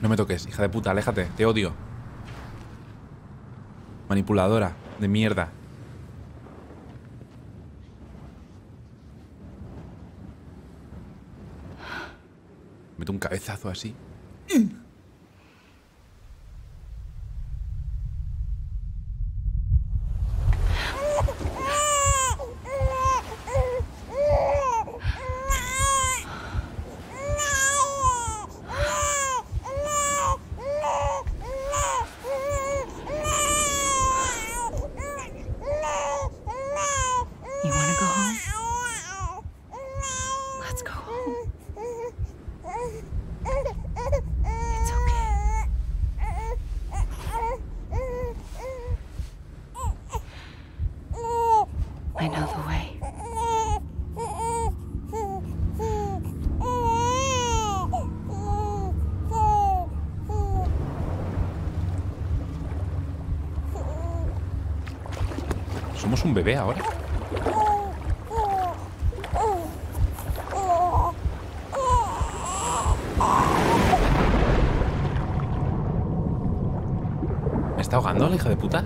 No me toques, hija de puta, aléjate, te odio. Manipuladora, de mierda. Meto un cabezazo así. hija de puta?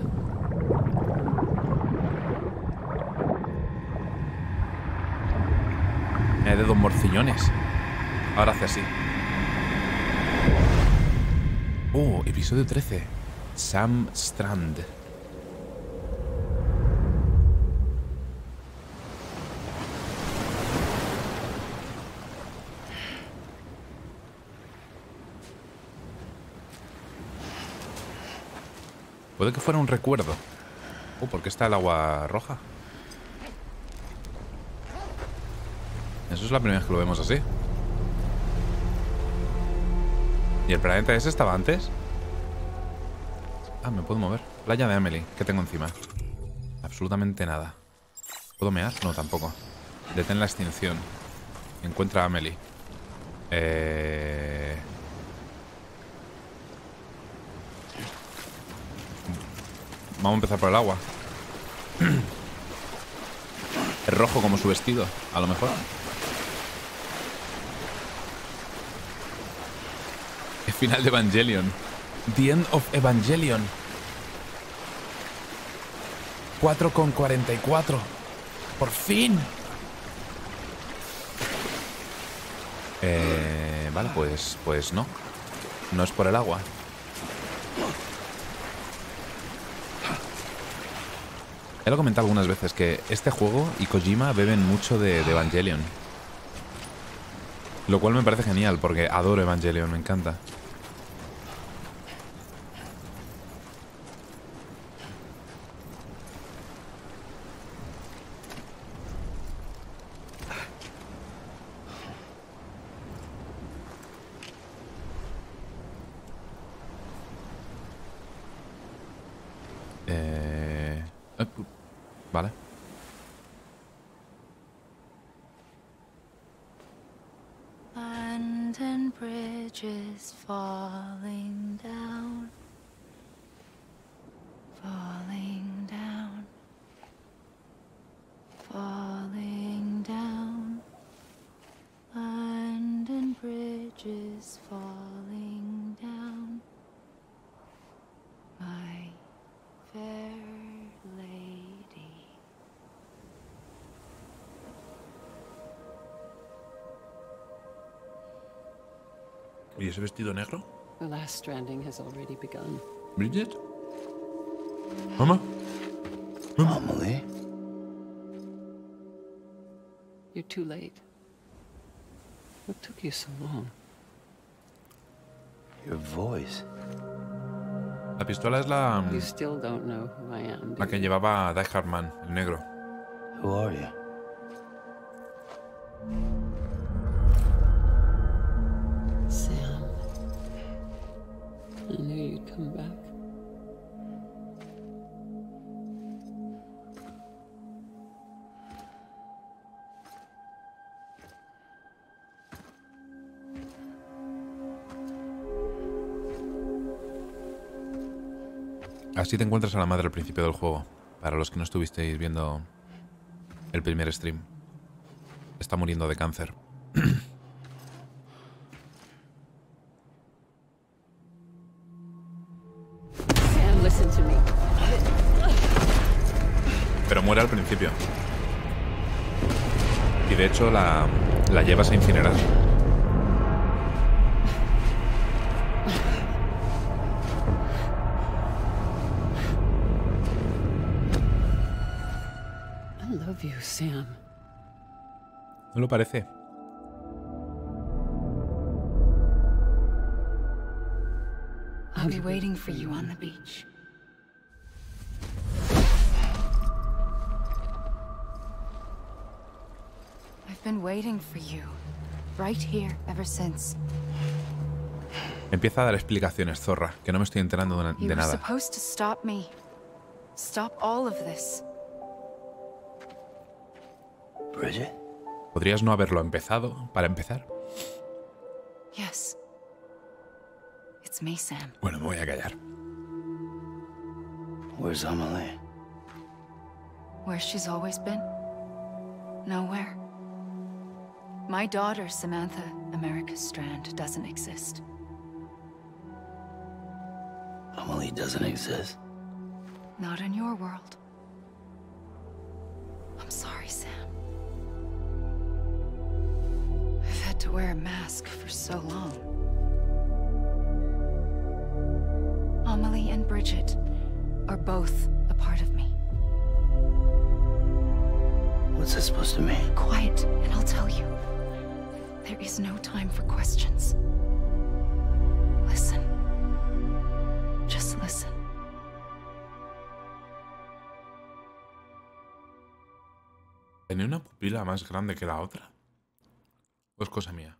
Me he de dos morcillones. Ahora hace así. Oh, episodio 13. Sam Strand. Puede que fuera un recuerdo. Uh, ¿por qué está el agua roja? Eso es la primera vez que lo vemos así. ¿Y el planeta ese estaba antes? Ah, me puedo mover. Playa de Amelie. ¿Qué tengo encima? Absolutamente nada. ¿Puedo mear? No, tampoco. Detén la extinción. Encuentra a Amelie. Eh... Vamos a empezar por el agua. Es rojo como su vestido, a lo mejor. El final de Evangelion. The End of Evangelion. 4,44. Por fin. Eh, vale, pues, pues no. No es por el agua. Ya lo he comentado algunas veces que este juego y Kojima beben mucho de, de Evangelion. Lo cual me parece genial porque adoro Evangelion, me encanta. ¿Y ese vestido negro? The last stranding has already begun. Bridget? Mama? Mama? Amelie? Eh. You're too late. What took you so long? Your voice. La pistola es la... Mm, you still don't know who I am, la que llevaba Die Hardman, el negro. Who are you? Si te encuentras a la madre al principio del juego, para los que no estuvisteis viendo el primer stream. Está muriendo de cáncer. Pero muere al principio. Y de hecho la, la llevas a incinerar. Sam. No lo parece. I'll be waiting for you on the beach. I've been waiting for you, right here, ever since. Empieza a dar explicaciones, zorra, que no me estoy enterando de, nada. You were supposed to stop me, stop all of this. Bridget? ¿Podrías no haberlo empezado para empezar? Yes. It's me, Sam. Bueno, me voy a callar. Where's Amelie? Where she's always been. Nowhere. My daughter, Samantha America Strand, doesn't exist. Amelie doesn't exist? Not in your world. I'm sorry, Sam. to wear a mask for so long. Amelie and Bridget are both a part of me. What's that supposed to mean? Quiet, and I'll tell you. There is no time for questions. Listen. Just listen. ¿Tenía una pupila más grande que la otra? ¿O es cosa mía?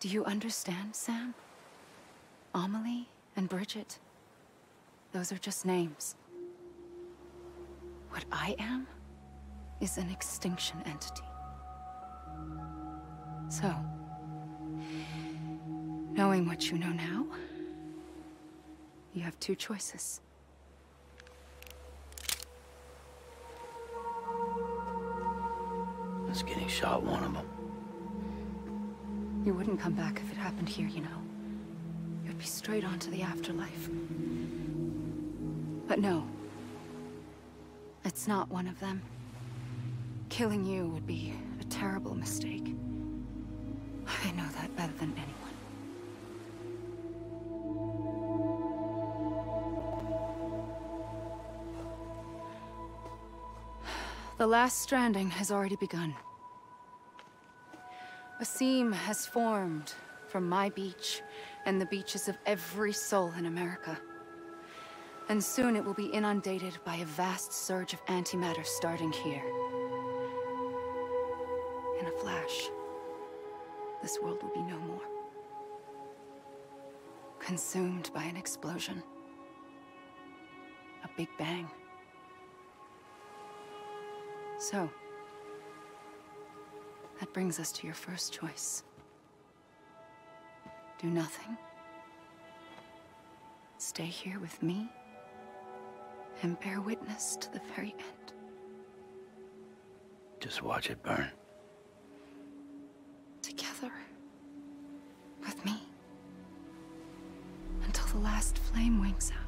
Do you understand, Sam? Amelie and Bridget. Those are just names. What I am is an extinction entity. So, knowing what you know now, you have two choices. Was getting shot one of them. You wouldn't come back if it happened here, you know. You'd be straight on to the afterlife. But no. It's not one of them. Killing you would be a terrible mistake. I know that better than anyone. The last stranding has already begun. A seam has formed from my beach and the beaches of every soul in America. And soon it will be inundated by a vast surge of antimatter starting here. In a flash, this world will be no more. Consumed by an explosion. A big bang. So, that brings us to your first choice. Do nothing. Stay here with me and bear witness to the very end. Just watch it burn. Together. With me. Until the last flame winks out.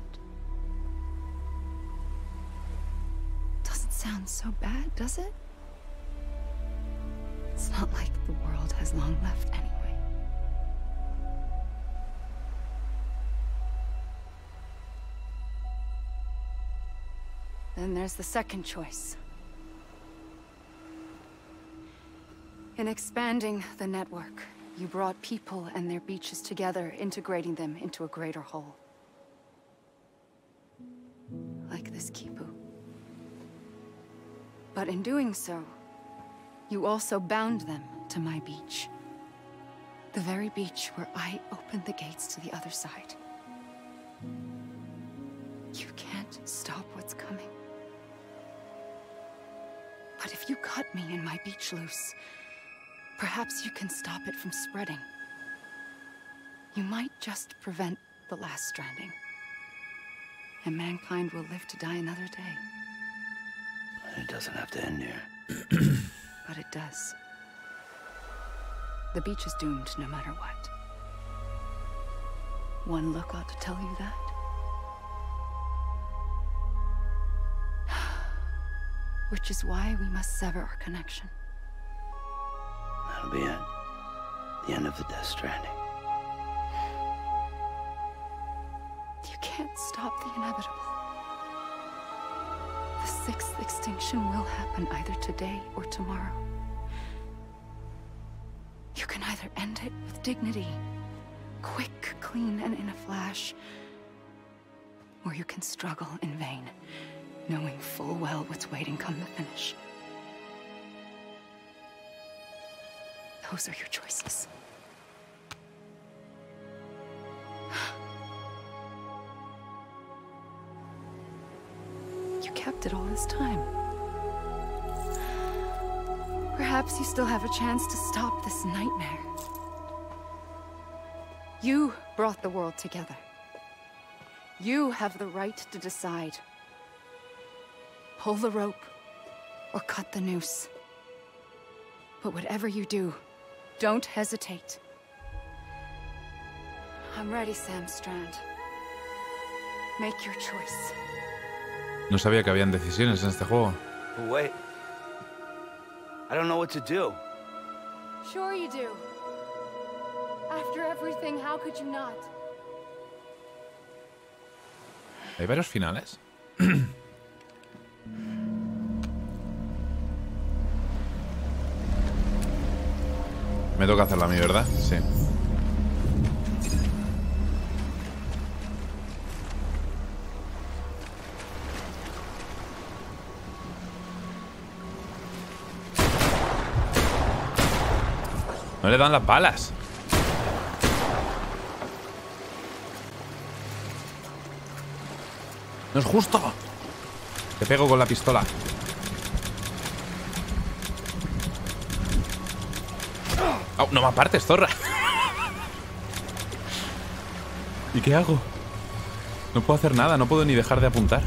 sound so bad, does it? It's not like the world has long left anyway. Then there's the second choice. In expanding the network, you brought people and their beaches together, integrating them into a greater whole. Like this keep. But in doing so, you also bound them to my beach. The very beach where I opened the gates to the other side. You can't stop what's coming. But if you cut me and my beach loose, perhaps you can stop it from spreading. You might just prevent the last stranding. And mankind will live to die another day. It doesn't have to end here. but it does. The beach is doomed no matter what. One look ought to tell you that. Which is why we must sever our connection. That'll be it. The end of the Death Stranding. You can't stop the inevitable. The sixth extinction will happen either today or tomorrow. You can either end it with dignity, quick, clean, and in a flash, or you can struggle in vain, knowing full well what's waiting come the finish. Those are your choices. wasted all this time. Perhaps you still have a chance to stop this nightmare. You brought the world together. You have the right to decide. Pull the rope, or cut the noose. But whatever you do, don't hesitate. I'm ready, Sam Strand. Make your choice. No sabía que habían decisiones en este juego. Wait. I don't know what to do. Sure you do. After everything, how could you not? ¿Hay varios finales? Me toca hacerla a mí, ¿verdad? Sí. le dan las balas. ¡No es justo! Te pego con la pistola. no me apartes, zorra. ¿Y qué hago? No puedo hacer nada, no puedo ni dejar de apuntar.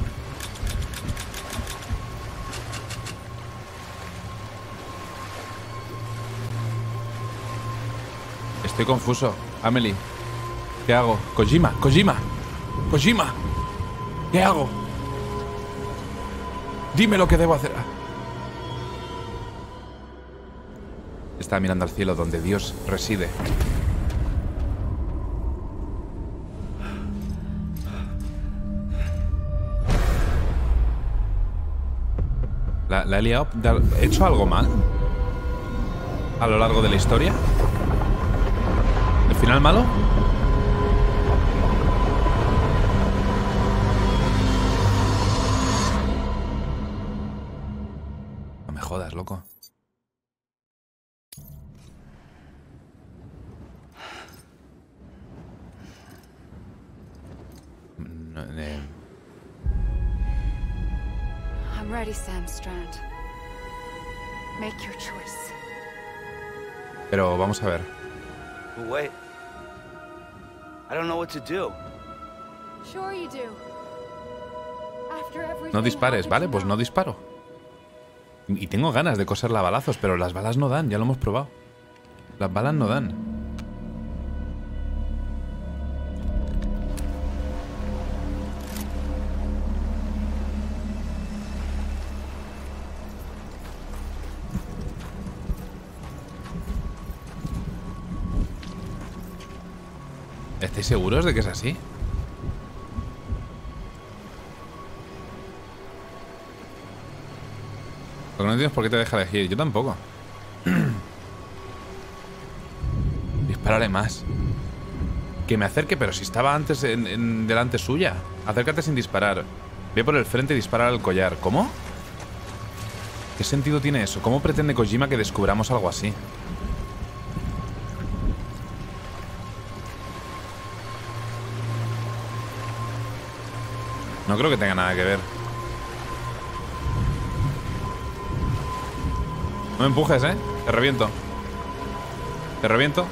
Estoy confuso. Amelie, ¿qué hago? Kojima, Kojima, Kojima, ¿qué hago? Dime lo que debo hacer. Está mirando al cielo donde Dios reside. ¿La, la ha hecho algo mal? ¿A lo largo de la historia? ¿Final malo? No me jodas, loco. No, eh. I'm ready, Sam Strand. Make your choice. Pero vamos a ver. No dispares, ¿vale? Pues no disparo. Y tengo ganas de coser a balazos, pero las balas no dan, ya lo hemos probado. Las balas no dan. seguros de que es así? Porque no por qué te deja elegir. Yo tampoco. Dispararé más. Que me acerque, pero si estaba antes delante suya. Acércate sin disparar. Ve por el frente y dispara al collar. ¿Cómo? ¿Qué sentido tiene eso? ¿Cómo pretende Kojima que descubramos algo así? No creo que tenga nada que ver. No me empujes, ¿eh? Te reviento. Te reviento.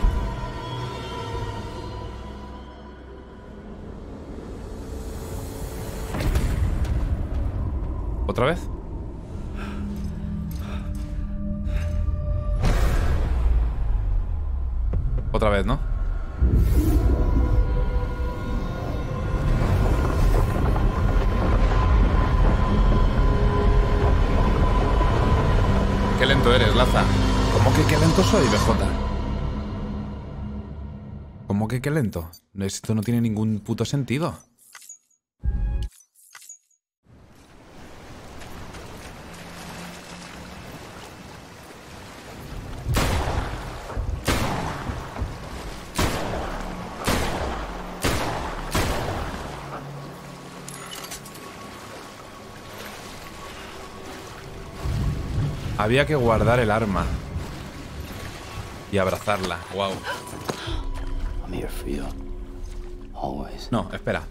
¿Otra vez? Otra vez, ¿no? soy, BJ. ¿Cómo que qué lento? Esto no tiene ningún puto sentido. Había que guardar el arma abrazarla. Wow. No, espera.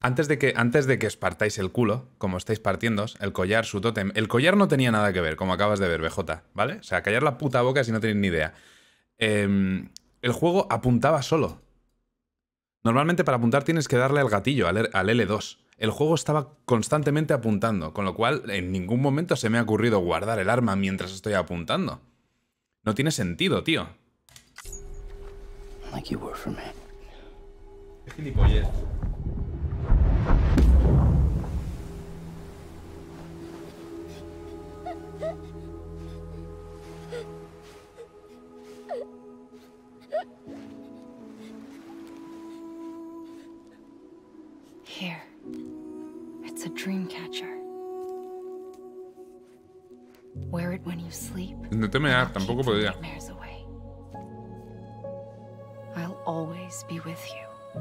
Antes de que, antes de que os el culo, como estáis partiendo, el collar, su tótem. El collar no tenía nada que ver, como acabas de ver, BJ, ¿vale? O sea, callar la puta boca si no tenéis ni idea. Em, el juego apuntaba solo. Normalmente para apuntar tienes que darle al gatillo, al e, L2 el juego estaba constantemente apuntando, con lo cual en ningún momento se me ha ocurrido guardar el arma mientras estoy apuntando. No tiene sentido, tío. Qué gilipollez. Intenté mear, tampoco podía. I'll always be with you.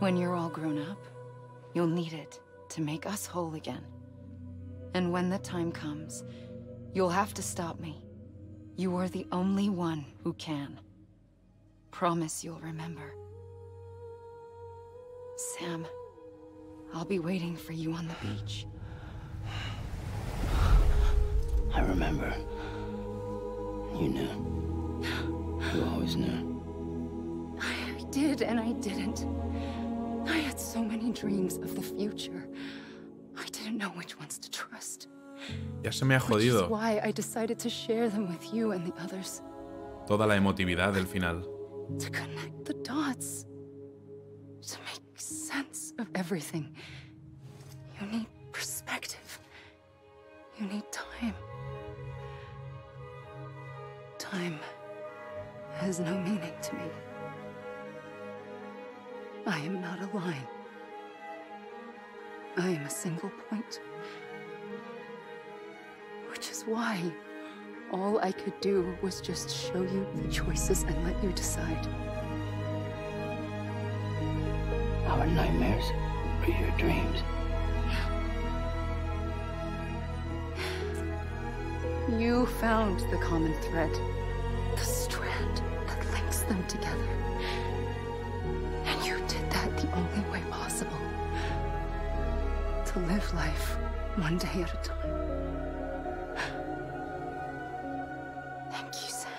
When you're all grown up, you'll need it to make us whole again. And when the time comes, you'll have to stop me. You are the only one who can. Promise you'll remember. Sam, I'll be waiting for you on the beach. I remember. You knew. You always knew. I did and I didn't. I had so many dreams of the future. I didn't know which ones to trust. Ya se me ha jodido. Which is why I decided to share them with you and the others. Toda la emotividad del final. To connect the dots. To make sense of everything. You need perspective. You need time time has no meaning to me. I am not a line. I am a single point. Which is why all I could do was just show you the choices and let you decide. Our nightmares are your dreams. You found the common thread. The strand that links them together. And you did that the only way possible. To live life one day at a time. Thank you, Sam.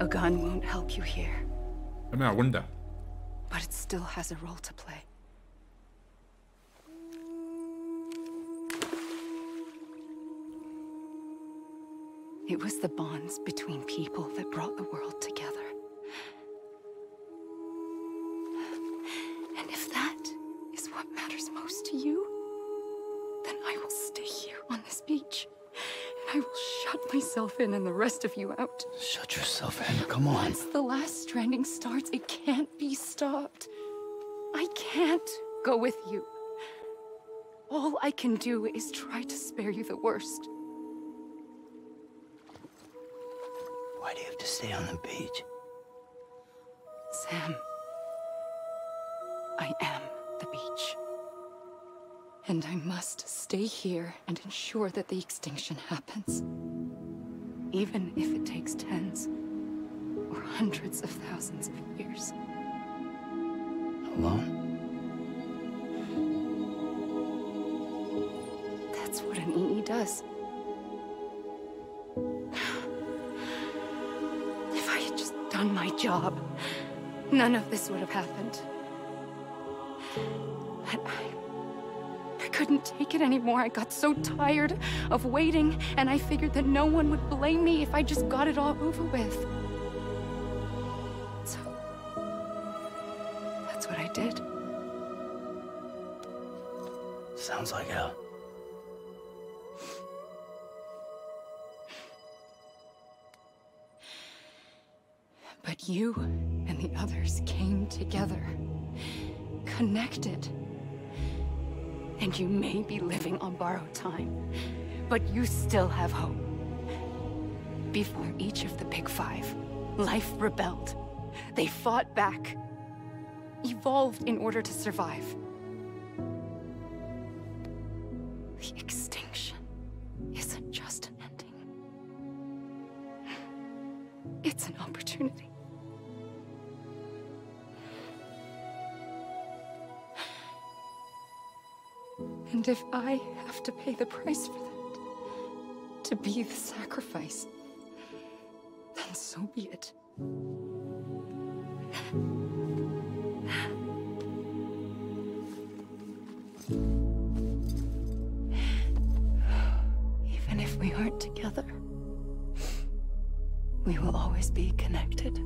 A gun won't help you here. I mean, I wonder. But it still has a role to play. It was the bonds between people that brought the world together. yourself in and the rest of you out. Shut yourself in. Come on. Once the last stranding starts, it can't be stopped. I can't go with you. All I can do is try to spare you the worst. Why do you have to stay on the beach? Sam, I am the beach. And I must stay here and ensure that the extinction happens even if it takes tens or hundreds of thousands of years. Alone? That's what an EE does. If I had just done my job, none of this would have happened. couldn't take it anymore. I got so tired of waiting, and I figured that no one would blame me if I just got it all over with. So, that's what I did. Sounds like hell. But you and the others came together, connected and you may be living on borrowed time, but you still have hope. Before each of the Big Five, life rebelled. They fought back, evolved in order to survive. if I have to pay the price for that, to be the sacrifice, then so be it. Even if we aren't together, we will always be connected.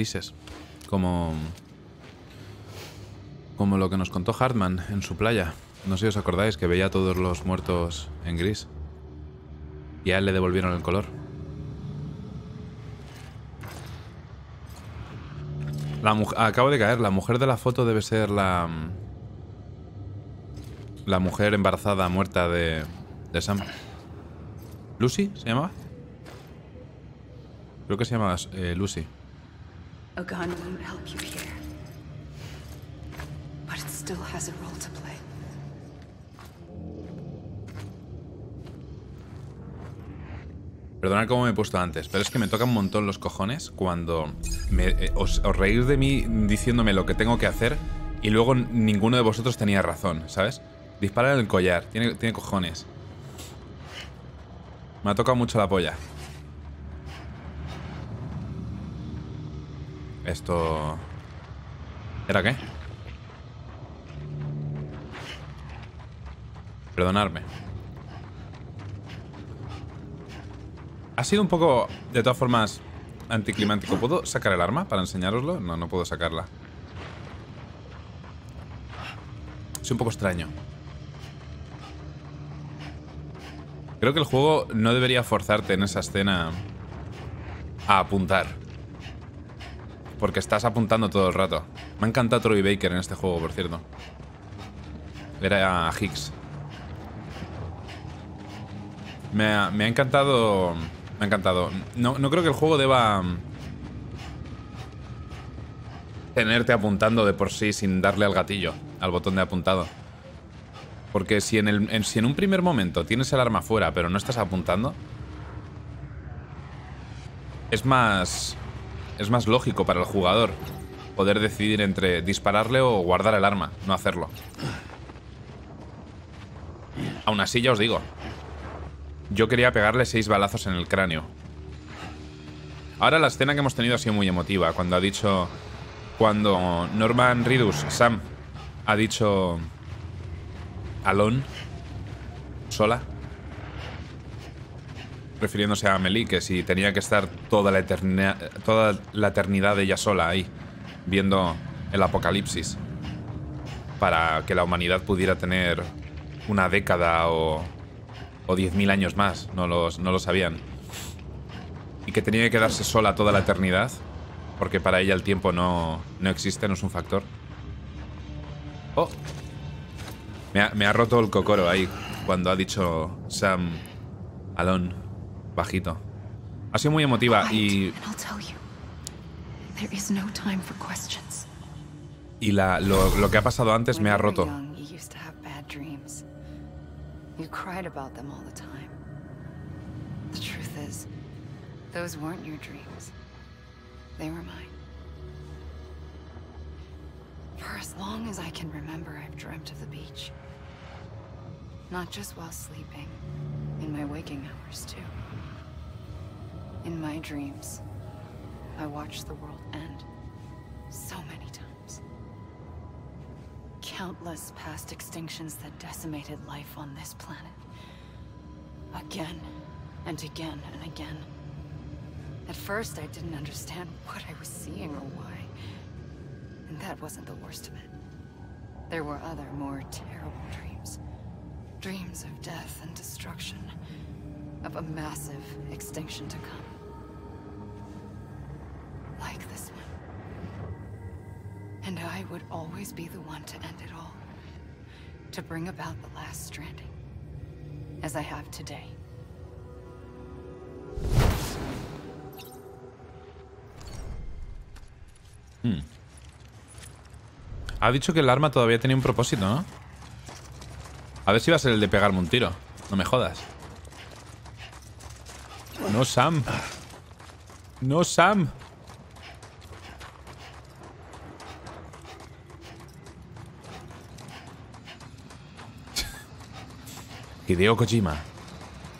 grises, como, como lo que nos contó Hartman en su playa. No sé si os acordáis que veía a todos los muertos en gris. Y a él le devolvieron el color. La acabo de caer. La mujer de la foto debe ser la... La mujer embarazada, muerta de, de Sam. ¿Lucy se llamaba? Creo que se llamaba eh, Lucy. A gun won't help you here. But it still has a role to play. cómo me he puesto antes, pero es que me toca un montón los cojones cuando eh, os, de mí diciéndome lo que tengo que hacer y luego ninguno de vosotros tenía razón, ¿sabes? Dispara en el collar, tiene, tiene cojones. Me ha tocado mucho la polla. Esto... ¿Era qué? Perdonarme. Ha sido un poco, de todas formas, anticlimático. ¿Puedo sacar el arma para enseñaroslo? No, no puedo sacarla. Es un poco extraño. Creo que el juego no debería forzarte en esa escena a apuntar. Porque estás apuntando todo el rato. Me ha encantado Troy Baker en este juego, por cierto. Era Higgs. Me ha, encantado... Me ha encantado. No, creo que el juego deba... Mm, tenerte apuntando de por sí sin darle al gatillo, al botón de apuntado. Porque si en, si en un primer momento tienes el arma fuera, pero no estás apuntando, es más es más lógico para el jugador poder decidir entre dispararle o guardar el arma, no hacerlo. Aún así, ya os digo, yo quería pegarle seis balazos en el cráneo. Ahora la escena que hemos tenido ha sido muy emotiva, cuando ha dicho... Cuando Norman Ridus, Sam, ha dicho... Alon, sola, refiriéndose a Amelie, que si tenía que estar toda la, eternidad, toda la eternidad ella sola ahí, viendo el apocalipsis, para que la humanidad pudiera tener una década o, o 10.000 años más, no, los, no lo sabían. Y que tenía que quedarse sola toda la eternidad, porque para ella el tiempo no, no existe, no es un factor. Oh. Me ha, me ha roto el cocoro ahí cuando ha dicho Sam Alon. bajito. Ha sido muy emotiva y... Y la, lo, lo que You cried about them all the time. The truth is, those weren't your dreams. They were mine. For as long as I can remember, I've dreamt of the beach. Not just while sleeping, in my waking hours too. In my dreams, I watched the world end so many times. Countless past extinctions that decimated life on this planet. Again and again and again. At first, I didn't understand what I was seeing or why. And that wasn't the worst of it. There were other, more terrible dreams. Dreams of death and destruction. Of a massive extinction to come. like this one. And I would always be the one to end it all. To bring about the last stranding. As I have today. Hmm. Ha dicho que el arma todavía tenía un propósito, ¿no? A ver si va a ser el de pegarme un tiro. No me jodas. No, Sam. No, Sam. Hideo Kojima.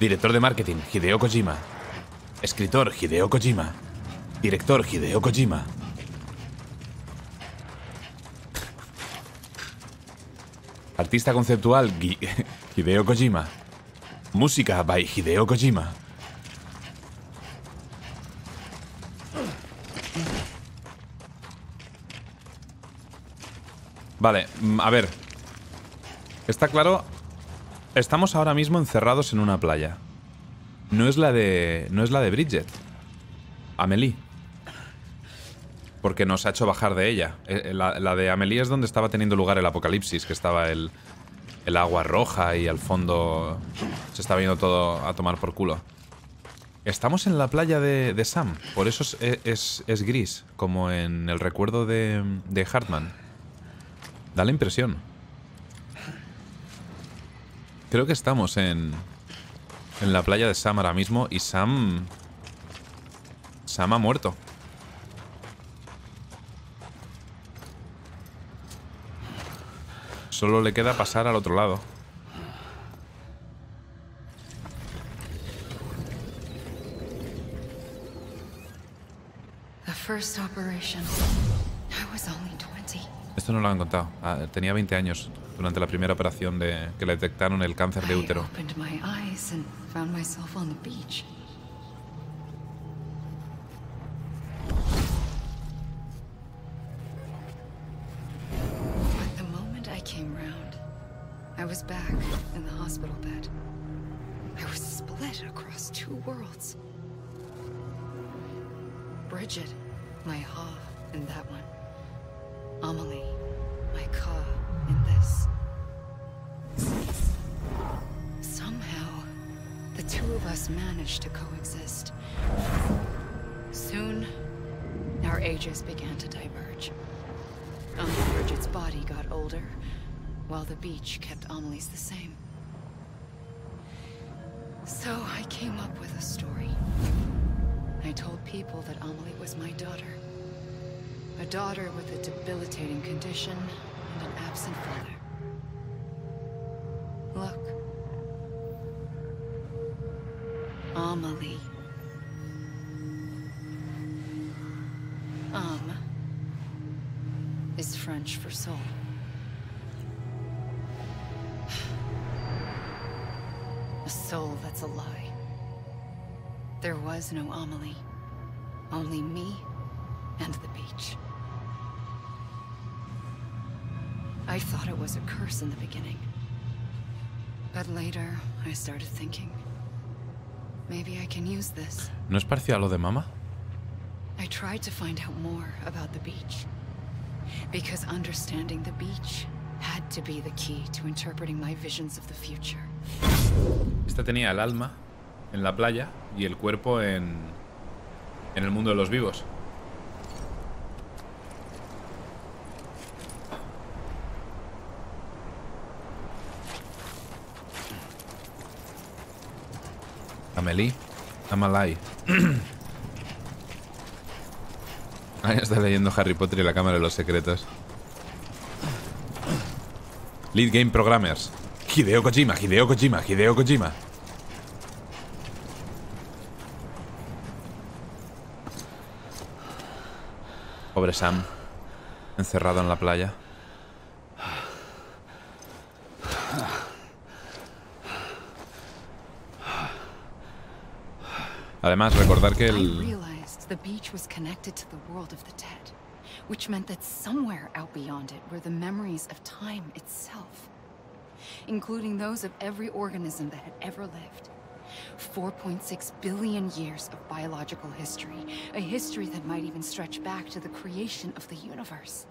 Director de marketing, Hideo Kojima. Escritor, Hideo Kojima. Director, Hideo Kojima. Artista conceptual, Hideo Kojima. Música by Hideo Kojima. Vale, mm, a ver. Está claro Estamos ahora mismo encerrados en una playa. No es la de. No es la de Bridget. Amelie. Porque nos ha hecho bajar de ella. Eh, eh, la, de Amelie es donde estaba teniendo lugar el apocalipsis, que estaba el, el agua roja y al fondo se estaba viendo todo a tomar por culo. Estamos en la playa de, de Sam, por eso es, eh, es, gris, como en el recuerdo de, de Hartman. Da la impresión. Creo que estamos en, en la playa de Sam ahora mismo y Sam... Sam ha muerto. Solo le queda pasar al otro lado. Esto no lo han contado. Ah, tenía 20 años durante la primera operación de, que le detectaron el cáncer de útero. ¿No es parcial lo de mamá? I tried to find out more about the beach. Because understanding the beach had to be the key to interpreting my visions of the future. Esta tenía el alma en la playa y el cuerpo en en el mundo de los vivos. Amelie Amalai. Ahí está leyendo Harry Potter y la Cámara de los Secretos. Lead Game Programmers. Hideo Kojima, Hideo Kojima, Hideo Kojima. Pobre Sam, encerrado en la playa. Además, recordar que el... which meant that somewhere out beyond it were the memories of time itself, including those of every organism that had ever lived. 4.6 billion years of biological history, a history that might even stretch back to the creation of the universe.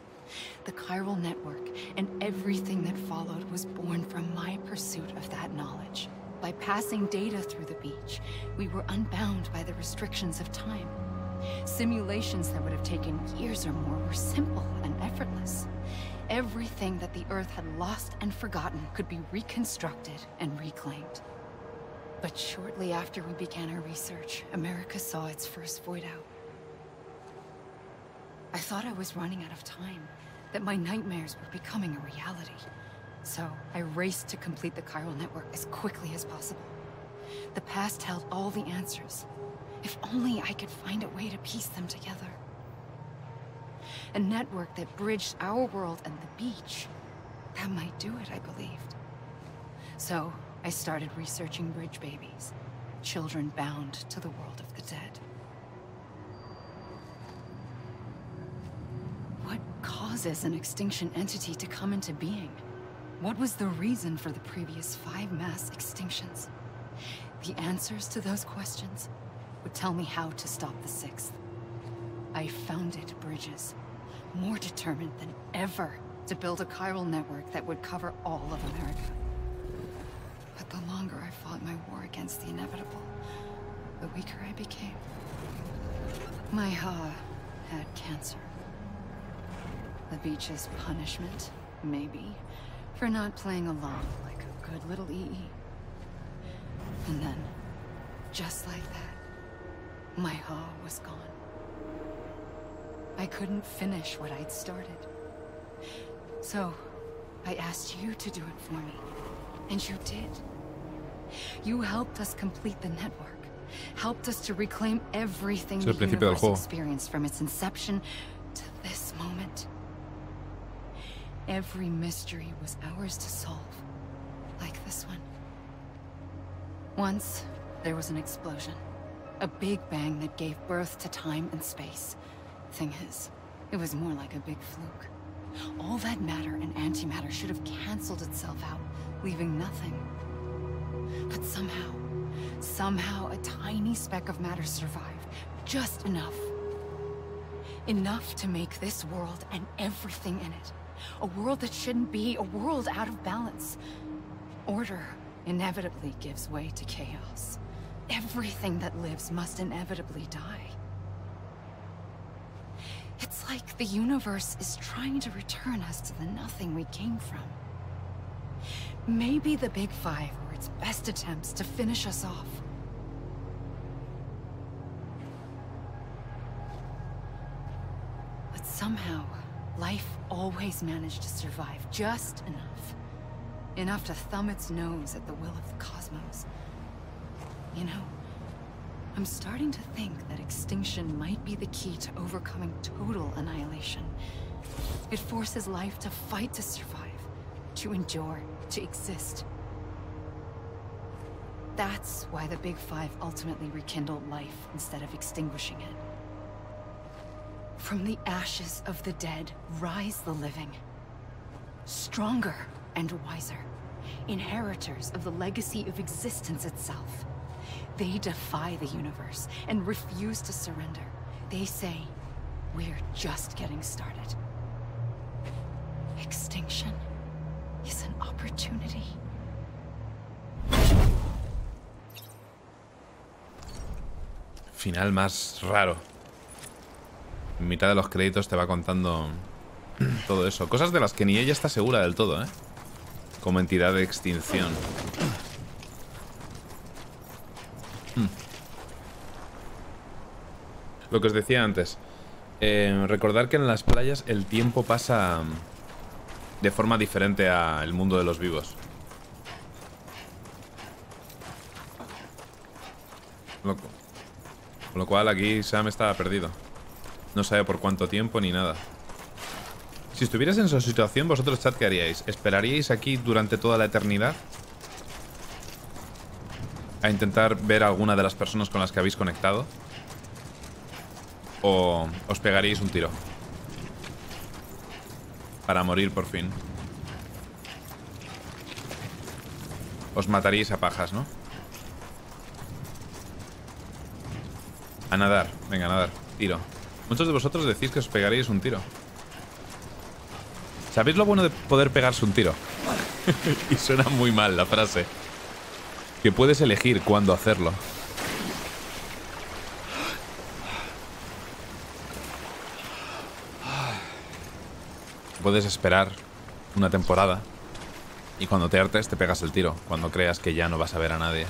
The chiral network and everything that followed was born from my pursuit of that knowledge. By passing data through the beach, we were unbound by the restrictions of time. Simulations that would have taken years or more were simple and effortless. Everything that the Earth had lost and forgotten could be reconstructed and reclaimed. But shortly after we began our research, America saw its first void out. I thought I was running out of time, that my nightmares were becoming a reality. So, I raced to complete the chiral network as quickly as possible. The past held all the answers. If only I could find a way to piece them together. A network that bridged our world and the beach. That might do it, I believed. So, I started researching bridge babies. Children bound to the world of the dead. What causes an extinction entity to come into being? What was the reason for the previous five mass extinctions? The answers to those questions would tell me how to stop the sixth. I founded Bridges, more determined than ever to build a chiral network that would cover all of America. But the longer I fought my war against the inevitable, the weaker I became. My Ha had cancer. The beach's punishment, maybe, for not playing along like a good little EE. -E. And then, just like that, my home was gone. I couldn't finish what I'd started. So, I asked you to do it for me. And you did. You helped us complete the network. Helped us to reclaim everything the universe experienced from its inception Every mystery was ours to solve, like this one. Once, there was an explosion. A big bang that gave birth to time and space. Thing is, it was more like a big fluke. All that matter and antimatter should have cancelled itself out, leaving nothing. But somehow, somehow a tiny speck of matter survived. Just enough. Enough to make this world and everything in it a world that shouldn't be, a world out of balance. Order inevitably gives way to chaos. Everything that lives must inevitably die. It's like the universe is trying to return us to the nothing we came from. Maybe the Big Five were its best attempts to finish us off. But somehow... Life always managed to survive just enough. Enough to thumb its nose at the will of the cosmos. You know, I'm starting to think that extinction might be the key to overcoming total annihilation. It forces life to fight to survive, to endure, to exist. That's why the Big Five ultimately rekindled life instead of extinguishing it. From the ashes of the dead rise the living. Stronger and wiser. Inheritors of the legacy of existence itself. They defy the universe and refuse to surrender. They say, we're just getting started. Extinction is an opportunity. Final más raro. mitad de los créditos te va contando todo eso. Cosas de las que ni ella está segura del todo, ¿eh? Como entidad de extinción. Hmm. Lo que os decía antes. Eh, recordar que en las playas el tiempo pasa de forma diferente al mundo de los vivos. Con lo cual aquí Sam está perdido. No sabe por cuánto tiempo ni nada. Si estuvieras en esa situación, vosotros, chat, ¿qué haríais? ¿Esperaríais aquí durante toda la eternidad? ¿A intentar ver a alguna de las personas con las que habéis conectado? ¿O os pegaríais un tiro? Para morir por fin. Os mataríais a pajas, ¿no? A nadar. Venga, a nadar. Tiro. Muchos de vosotros decís que os pegaréis un tiro. ¿Sabéis lo bueno de poder pegarse un tiro? y suena muy mal la frase. Que puedes elegir cuándo hacerlo. Puedes esperar una temporada y cuando te hartes te pegas el tiro, cuando creas que ya no vas a ver a nadie.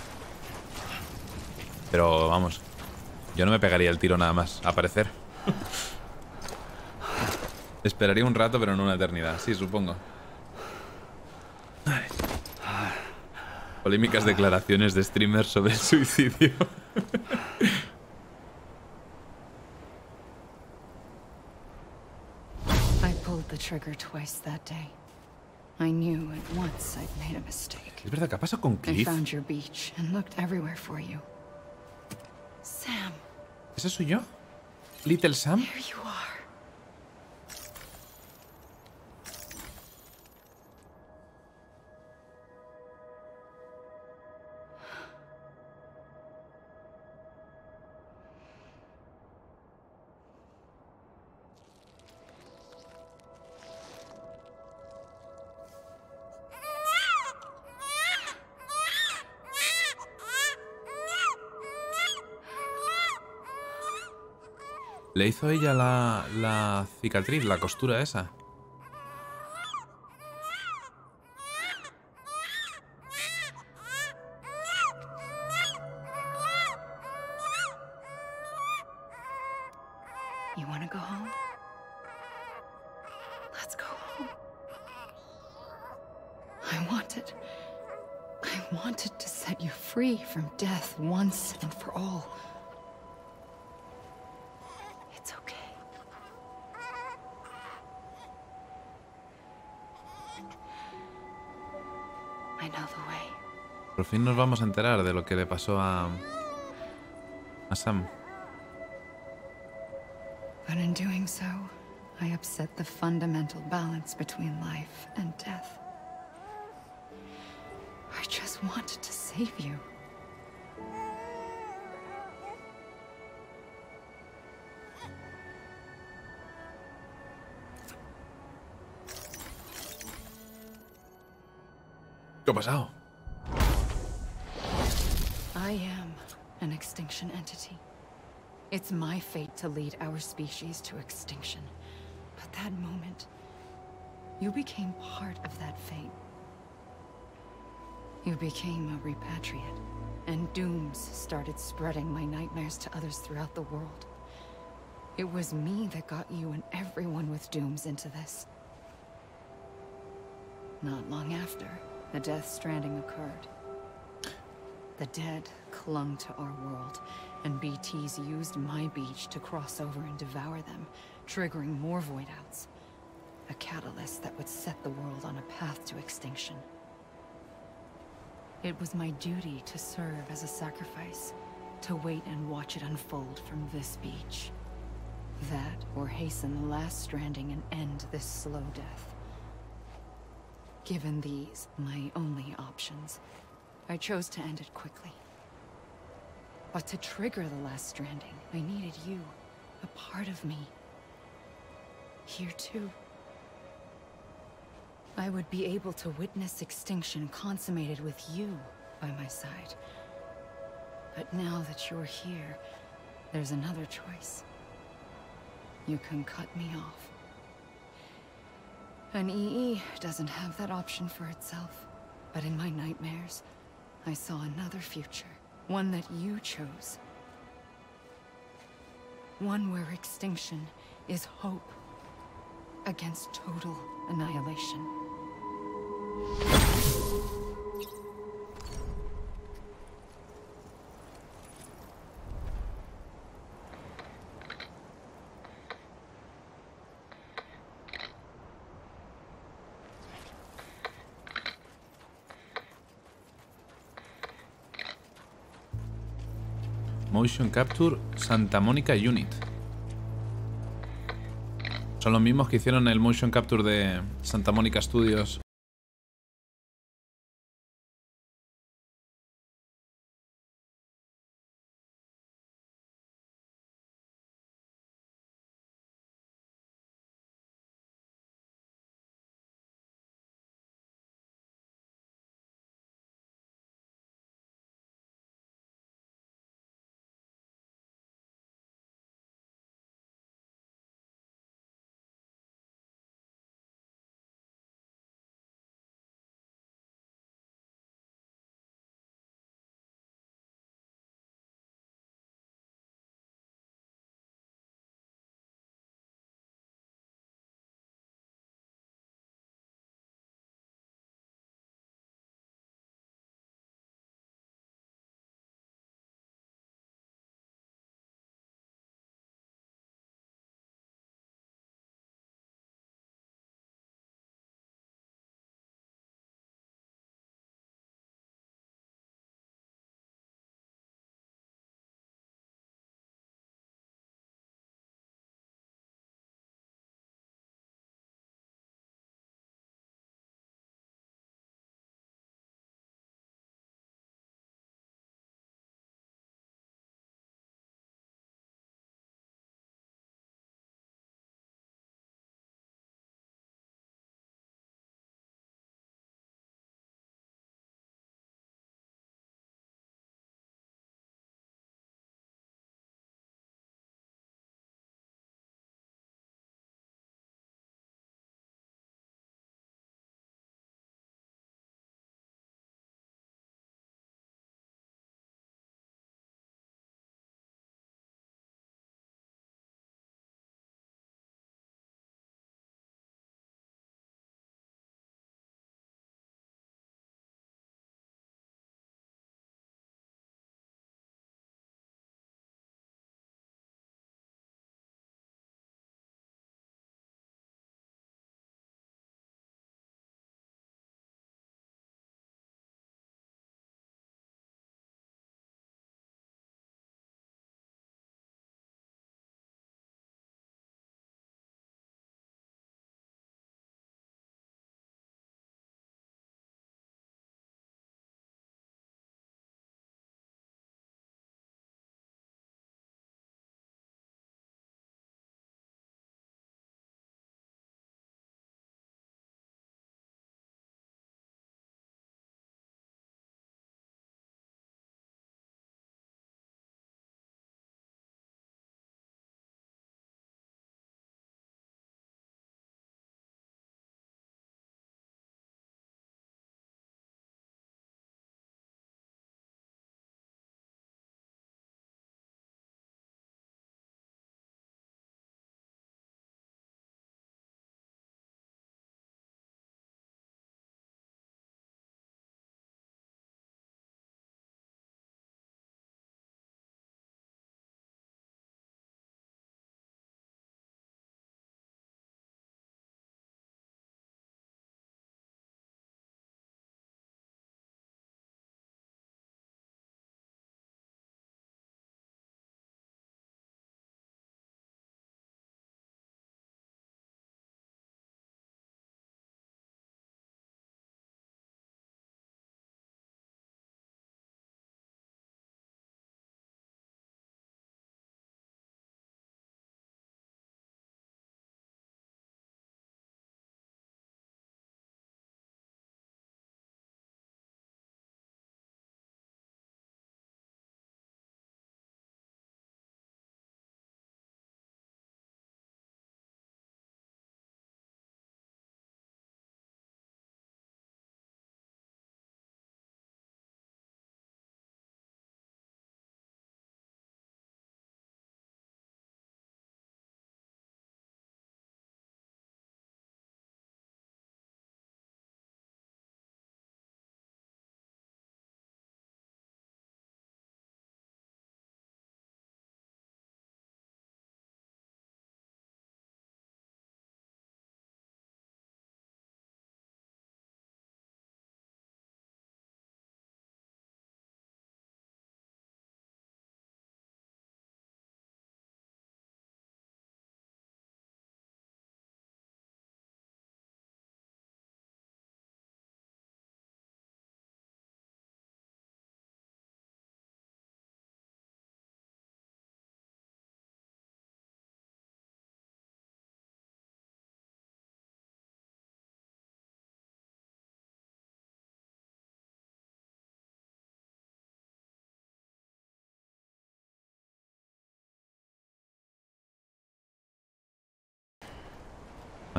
Pero vamos, yo no me pegaría el tiro nada más, a parecer. Esperaría un rato, pero no una eternidad. Sí, supongo. Polémicas declaraciones de streamers sobre el suicidio. Es verdad, ¿qué ha pasado con Cliff? ¿Ese soy yo? Little Sam. Le hizo ella la, la cicatriz, la costura esa. fin nos vamos a enterar de lo que le pasó a... Sam. Pero en doing so, I upset the fundamental balance between life and death. I just wanted to save you. ¿Qué ha pasado? entity. It's my fate to lead our species to extinction. But that moment, you became part of that fate. You became a repatriate, and dooms started spreading my nightmares to others throughout the world. It was me that got you and everyone with dooms into this. Not long after, the Death Stranding occurred. The dead clung to our world, and BTs used my beach to cross over and devour them, triggering more voidouts. A catalyst that would set the world on a path to extinction. It was my duty to serve as a sacrifice, to wait and watch it unfold from this beach. That, or hasten the last stranding and end this slow death. Given these, my only options, I chose to end it quickly. But to trigger the last stranding, I needed you, a part of me. Here too. I would be able to witness extinction consummated with you by my side. But now that you're here, there's another choice. You can cut me off. An EE doesn't have that option for itself, but in my nightmares, I saw another future. One that you chose. One where extinction is hope against total annihilation. Motion Capture Santa monica Unit. Son los mismos que hicieron el Motion Capture de Santa monica Studios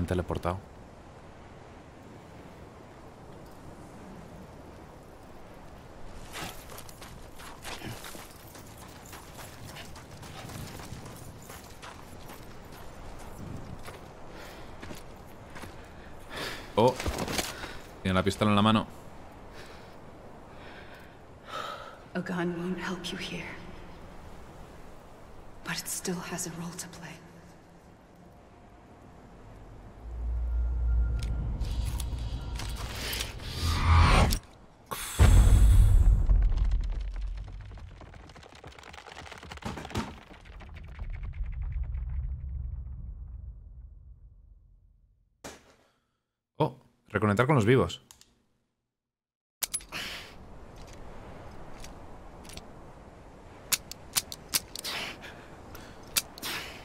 teleportado. Oh, tiene la pistola en la mano. A gun won't help you here. But it still has a role to play. conectar con los vivos.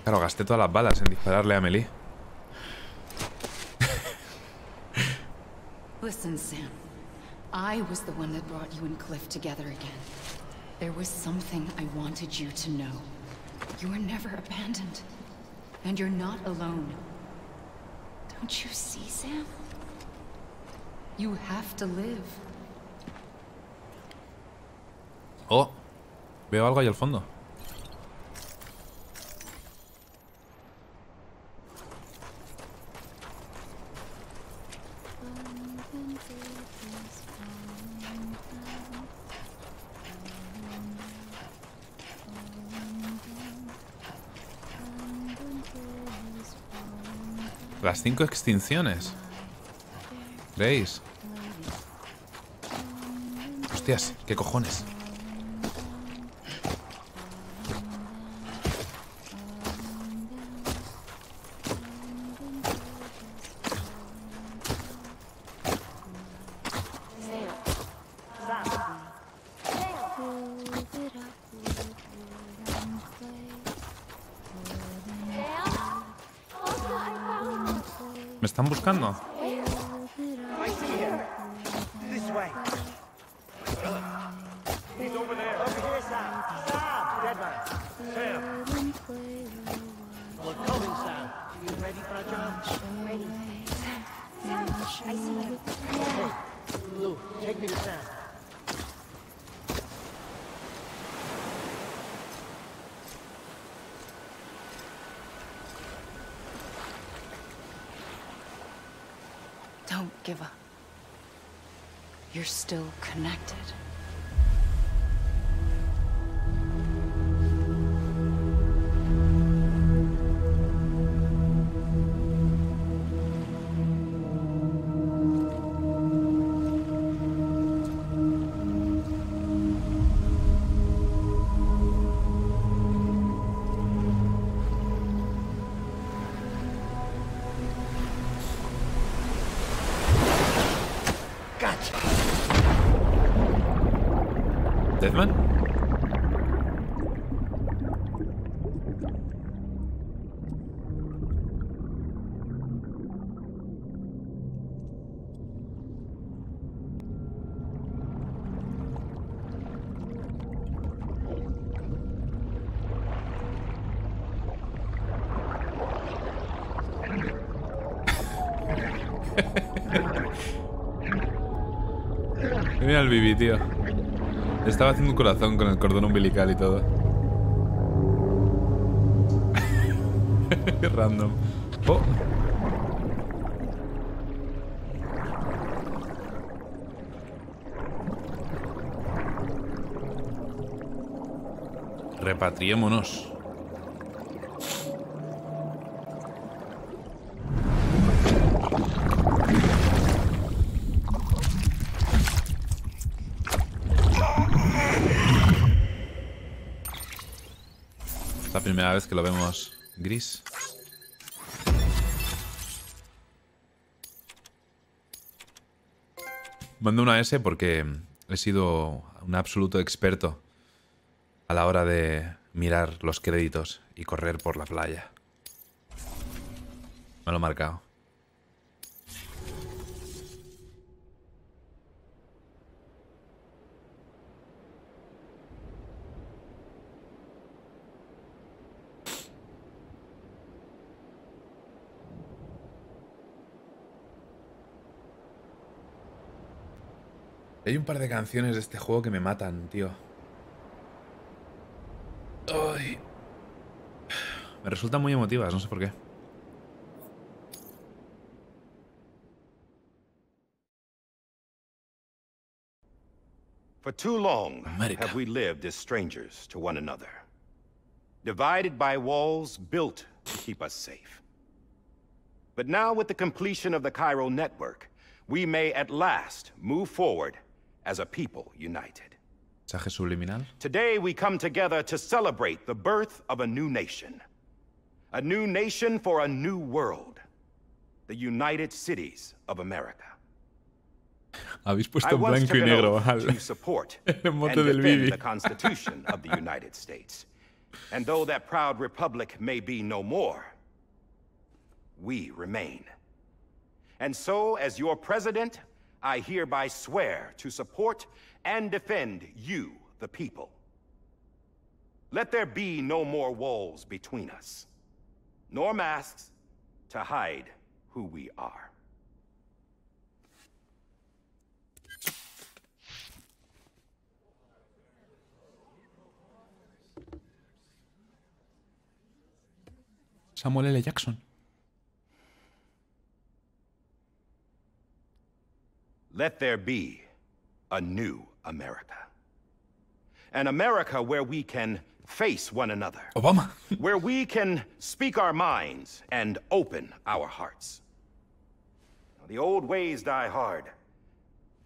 Claro, gasté todas las balas en dispararle a Meli. Listen, Sam. I was the one that brought you and Cliff together again. There was something I wanted you to know. You were never abandoned. And you're not alone. Don't you see, Sam? You have to live. Oh, veo algo ahí al fondo. Las cinco extinciones. ¿Veis? Hostias, qué cojones. el tío. Estaba haciendo un corazón con el cordón umbilical y todo. Random. Oh. Repatriémonos. vez que lo vemos gris. Mando una S porque he sido un absoluto experto a la hora de mirar los créditos y correr por la playa. Me lo he marcado. Hay un par de canciones de este juego que me matan, tío. Ay. Me resultan muy emotivas, no sé por qué. For too long America. have we lived as strangers to one another. Divided by walls built to keep us safe. But now with the completion of the chiral network, we may at last move forward as a people united. Mensaje subliminal. Today we come together to celebrate the birth of a new nation. A new nation for a new world. The United Cities of America. Habéis puesto blanco y negro al mote del Bibi. the Constitution of the United States. And though that proud republic may be no more, we remain. And so, as your president, I hereby swear to support and defend you, the people. Let there be no more walls between us, nor masks to hide who we are. Samuel L. Jackson. Let there be a new America. An America where we can face one another. Obama. where we can speak our minds and open our hearts. The old ways die hard.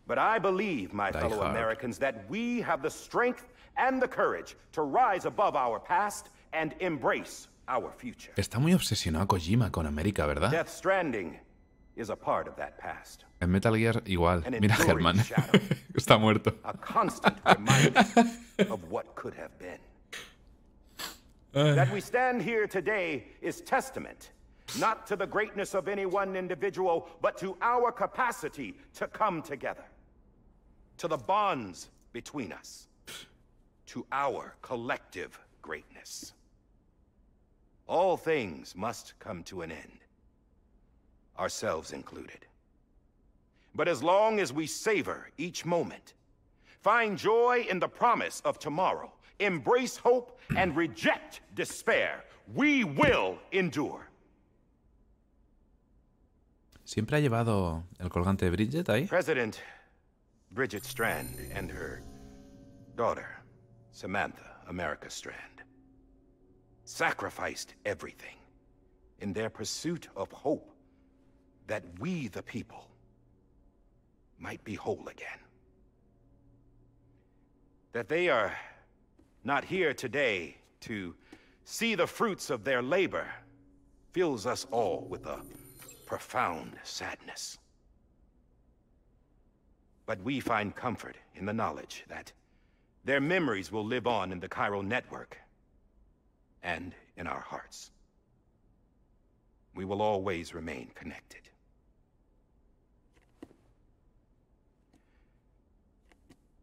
But I believe, my die fellow hard. Americans, that we have the strength and the courage to rise above our past and embrace our future. Está muy obsesionado Kojima con América, ¿verdad? Death Stranding is a part of that past. En Metal Gear igual. Mira a Herman. Está muerto. That we stand here today is testament, not to the greatness of any one individual, but to our capacity to come together, to the bonds between us, to our collective greatness. All things must come to an end, ourselves included but as long as we savor each moment. Find joy in the promise of tomorrow. Embrace hope and reject despair. We will endure. ¿Siempre ha llevado el colgante de Bridget ahí? President Bridget Strand and her daughter, Samantha America Strand, sacrificed everything in their pursuit of hope that we, the people, might be whole again. That they are not here today to see the fruits of their labor fills us all with a profound sadness. But we find comfort in the knowledge that their memories will live on in the chiral network and in our hearts. We will always remain connected.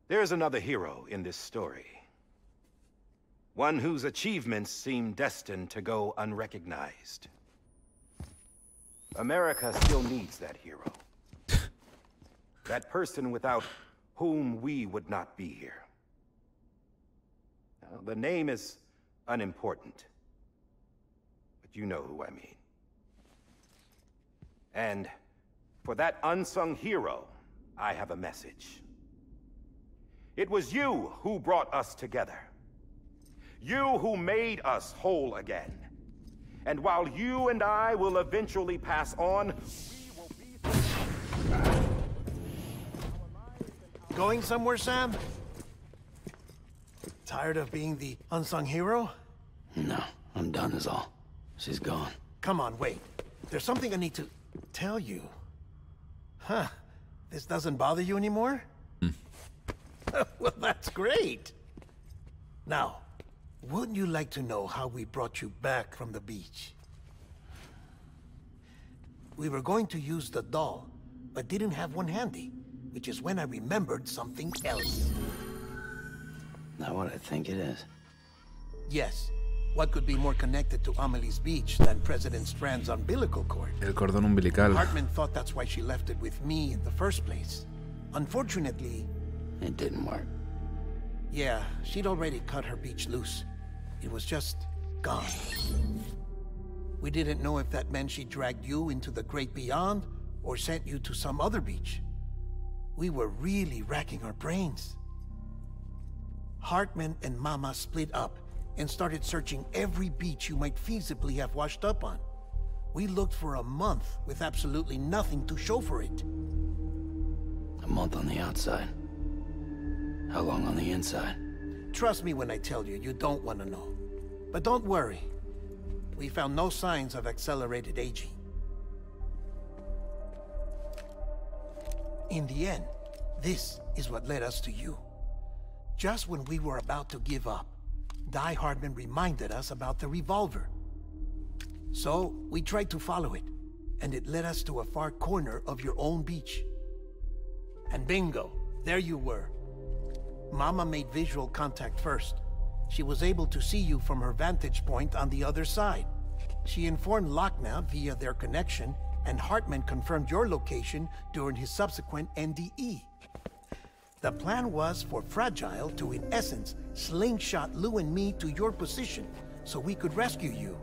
There's another hero in this story. One whose achievements seem destined to go unrecognized. America still needs that hero. that person without whom we would not be here. Now, the name is unimportant. But you know who I mean. And for that unsung hero, I have a message. It was you who brought us together. You who made us whole again. And while you and I will eventually pass on, Going somewhere, Sam? Tired of being the unsung hero? No, I'm done is all. She's gone. Come on, wait. There's something I need to tell you. Huh. This doesn't bother you anymore? well, that's great. Now, wouldn't you like to know how we brought you back from the beach? We were going to use the doll, but didn't have one handy, which is when I remembered something else. Not what I think it is. Yes. What could be more connected to Amelie's beach than President Strand's umbilical cord? El cordón umbilical. Heartman thought that's why she left it with me in the first place. Unfortunately, it didn't work. Yeah, she'd already cut her beach loose. It was just gone. We didn't know if that meant she dragged you into the great beyond or sent you to some other beach. We were really racking our brains. Heartman and Mama split up and started searching every beach you might feasibly have washed up on. We looked for a month with absolutely nothing to show for it. A month on the outside. How long on the inside? Trust me when I tell you, you don't want to know. But don't worry. We found no signs of accelerated aging. In the end, this is what led us to you. Just when we were about to give up, Die Hardman reminded us about the revolver. So, we tried to follow it, and it led us to a far corner of your own beach. And bingo, there you were, Mama made visual contact first. She was able to see you from her vantage point on the other side. She informed Lockne via their connection, and Heartman confirmed your location during his subsequent NDE. The plan was for Fragile to, in essence, slingshot Lou and me to your position so we could rescue you.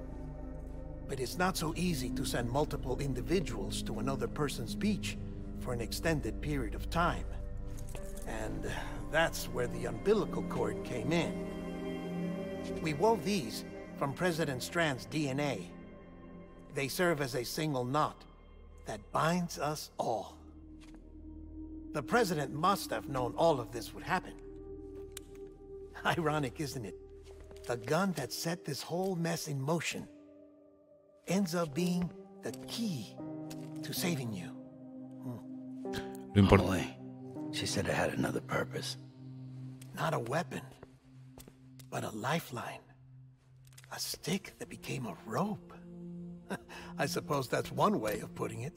But it's not so easy to send multiple individuals to another person's beach for an extended period of time. And that's where the umbilical cord came in. We wove these from President Strand's DNA. They serve as a single knot that binds us all. The President must have known all of this would happen. Ironic, isn't it? The gun that set this whole mess in motion ends up being the key to saving you. Hmm. Oh, she said it had another purpose. Not a weapon, but a lifeline. A stick that became a rope. I suppose that's one way of putting it.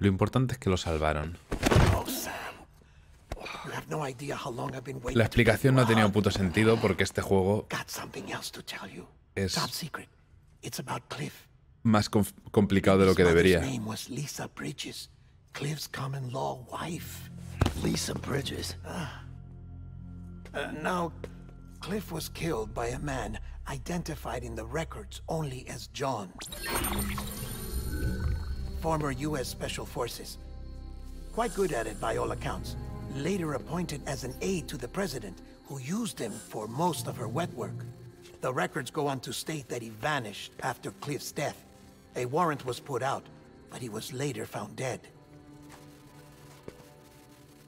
Lo importante es que lo salvaron. La explicación no ha tenido puto sentido porque este juego es más complicado de lo que debería. Cliff's common law wife. Lisa Bridges. uh, now, Cliff was killed by a man identified in the records only as John. Former U.S. Special Forces. Quite good at it by all accounts. Later appointed as an aide to the President, who used him for most of her wet work. The records go on to state that he vanished after Cliff's death. A warrant was put out, but he was later found dead.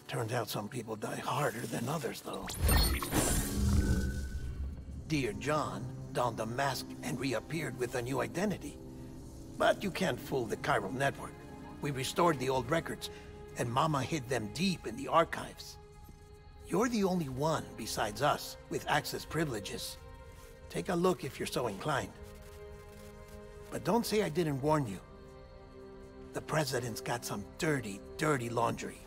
Turns out some people die harder than others, though. Dear John donned a mask and reappeared with a new identity. But you can't fool the chiral network. We restored the old records, and Mama hid them deep in the archives. You're the only one, besides us, with access privileges. Take a look if you're so inclined. But don't say I didn't warn you. The President's got some dirty, dirty laundry.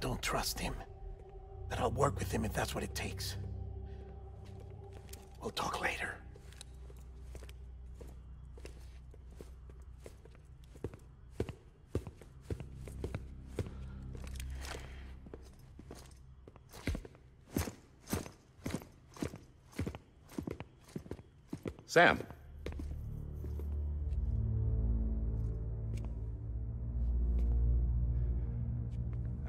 don't trust him. But I'll work with him if that's what it takes. We'll talk later. Sam.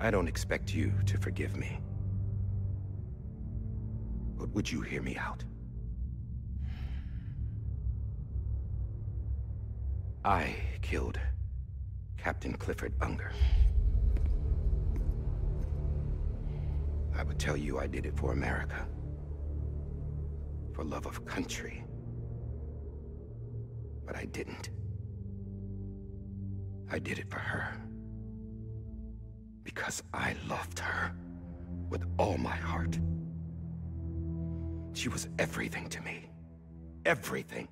I don't expect you to forgive me. But would you hear me out? I killed Captain Clifford Unger. I would tell you I did it for America. For love of country. But I didn't. I did it for her because I loved her with all my heart. She was everything to me. Everything.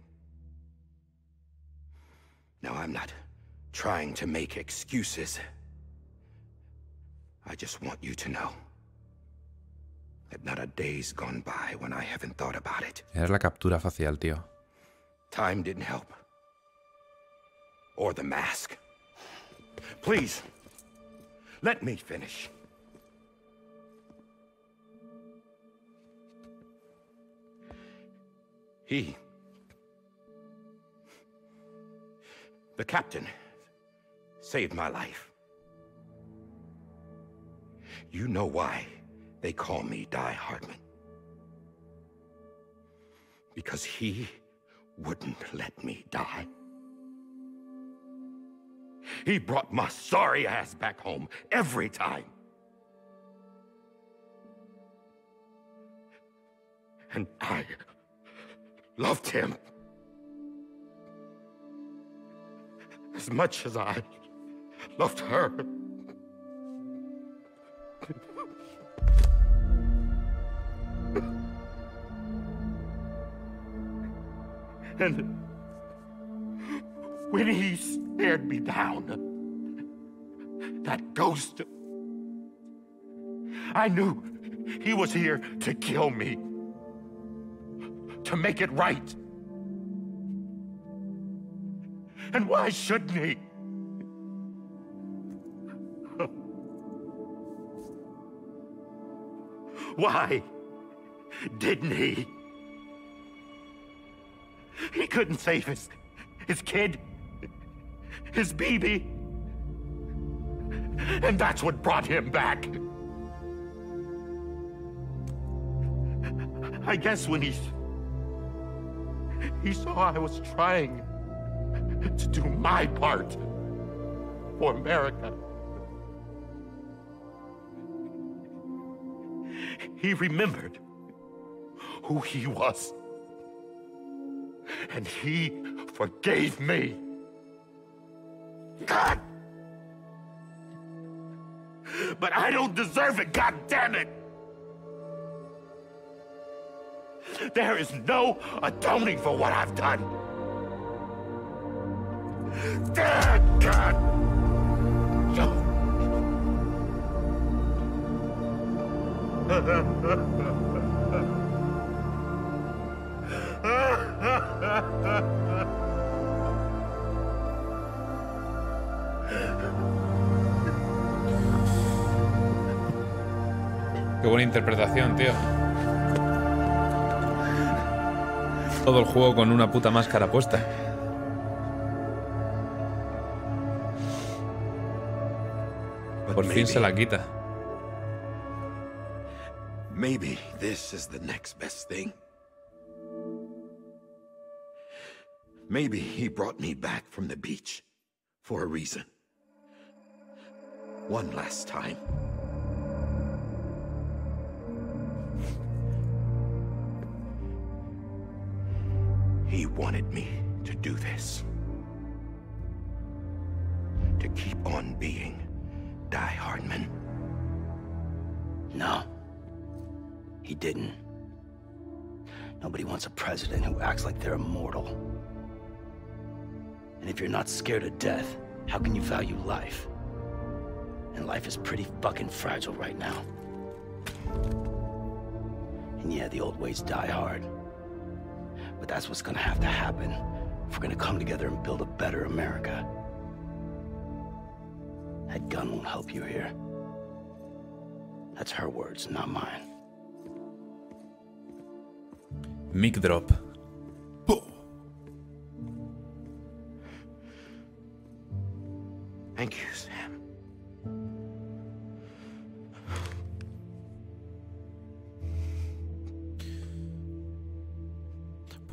Now, I'm not trying to make excuses. I just want you to know that not a day's gone by when I haven't thought about it. Era la captura facial, tío. Time didn't help. Or the mask. Please, let me finish. He... The captain saved my life. You know why they call me Die Hardman. Because he wouldn't let me die. He brought my sorry ass back home every time. And I loved him. As much as I loved her. and when he stared me down. That ghost. I knew he was here to kill me, to make it right. And why shouldn't he? Why didn't he? He couldn't save his, his kid his baby. And that's what brought him back. I guess when he... He saw I was trying to do my part for America. He remembered who he was. And he forgave me. God! But I don't deserve it, God damn it! There is no atoning for what I've done. Dear God! You... Qué buena interpretación, tío. Todo el juego con una puta máscara puesta. Por fin se la quita. Maybe this is the next best thing. Maybe he brought me back from the beach for a reason. One last time. He wanted me to do this. To keep on being Die Hardman. No. He didn't. Nobody wants a president who acts like they're immortal. And if you're not scared of death, how can you value life? And life is pretty fucking fragile right now. And yeah, the old ways die hard. But that's what's gonna have to happen if we're gonna come together and build a better America. That gun won't help you here. That's her words, not mine. Mic drop. Thank you, Sam.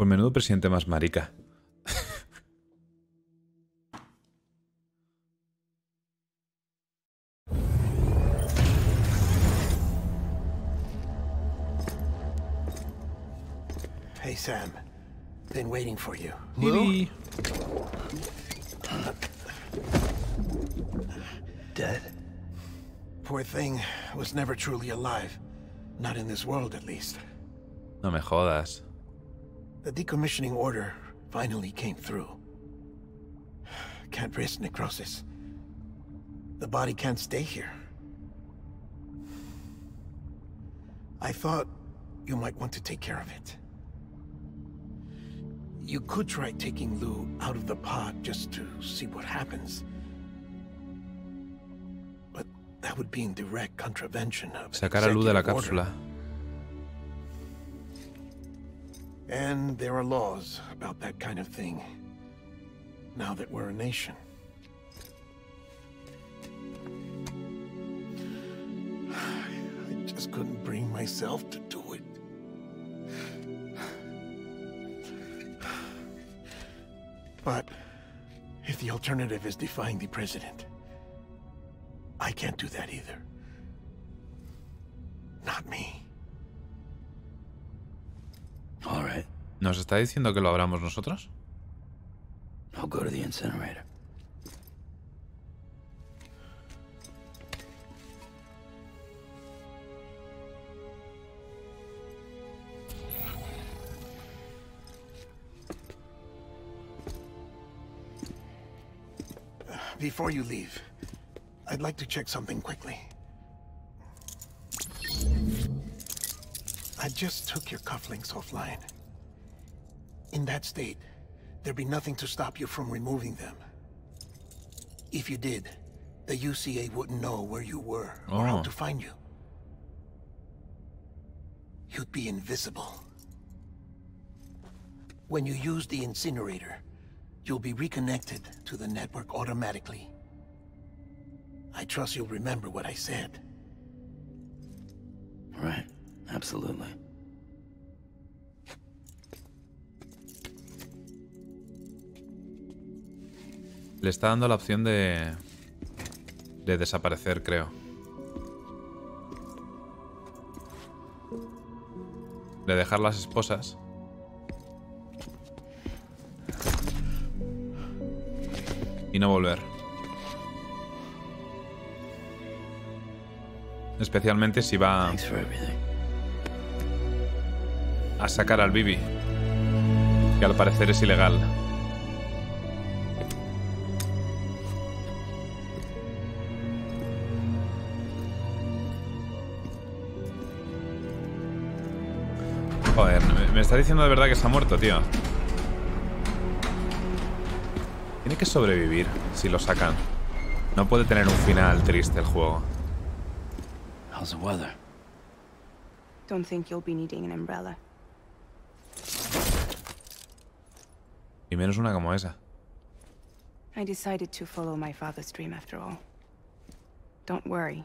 Pues menudo presidente más marica. Hey Sam, been waiting for you. Hello? Dead? Poor thing was never truly alive. Not in this world at least. No me jodas. The decommissioning order finally came through. Can't risk necrosis. The body can't stay here. I thought you might want to take care of it. You could try taking Lou out of the pod just to see what happens. But that would be in direct contravention of Sacar a Lou de la cápsula. Order. And there are laws about that kind of thing. Now that we're a nation. I just couldn't bring myself to do it. But if the alternative is defying the president, I can't do that either. Not me. All ¿Nos está diciendo que lo abramos nosotros? I'll go to the incinerator. Before you leave, I'd like to check something quickly. I just took your cufflinks offline. In that state, there'd be nothing to stop you from removing them. If you did, the UCA wouldn't know where you were oh. or how oh. to find you. You'd be invisible. When you use the incinerator, you'll be reconnected to the network automatically. I trust you'll remember what I said. Right. ¡Absolutamente! Le está dando la opción de... De desaparecer, creo. De dejar las esposas. Y no volver. Especialmente si va a sacar al Bibi, que al parecer es ilegal. Joder, me está diciendo de verdad que está muerto, tío. Tiene que sobrevivir si lo sacan. No puede tener un final triste el juego. How's the weather? Don't think you'll be needing an umbrella. Y menos una como esa. I decided to follow my father's dream after all. Don't worry.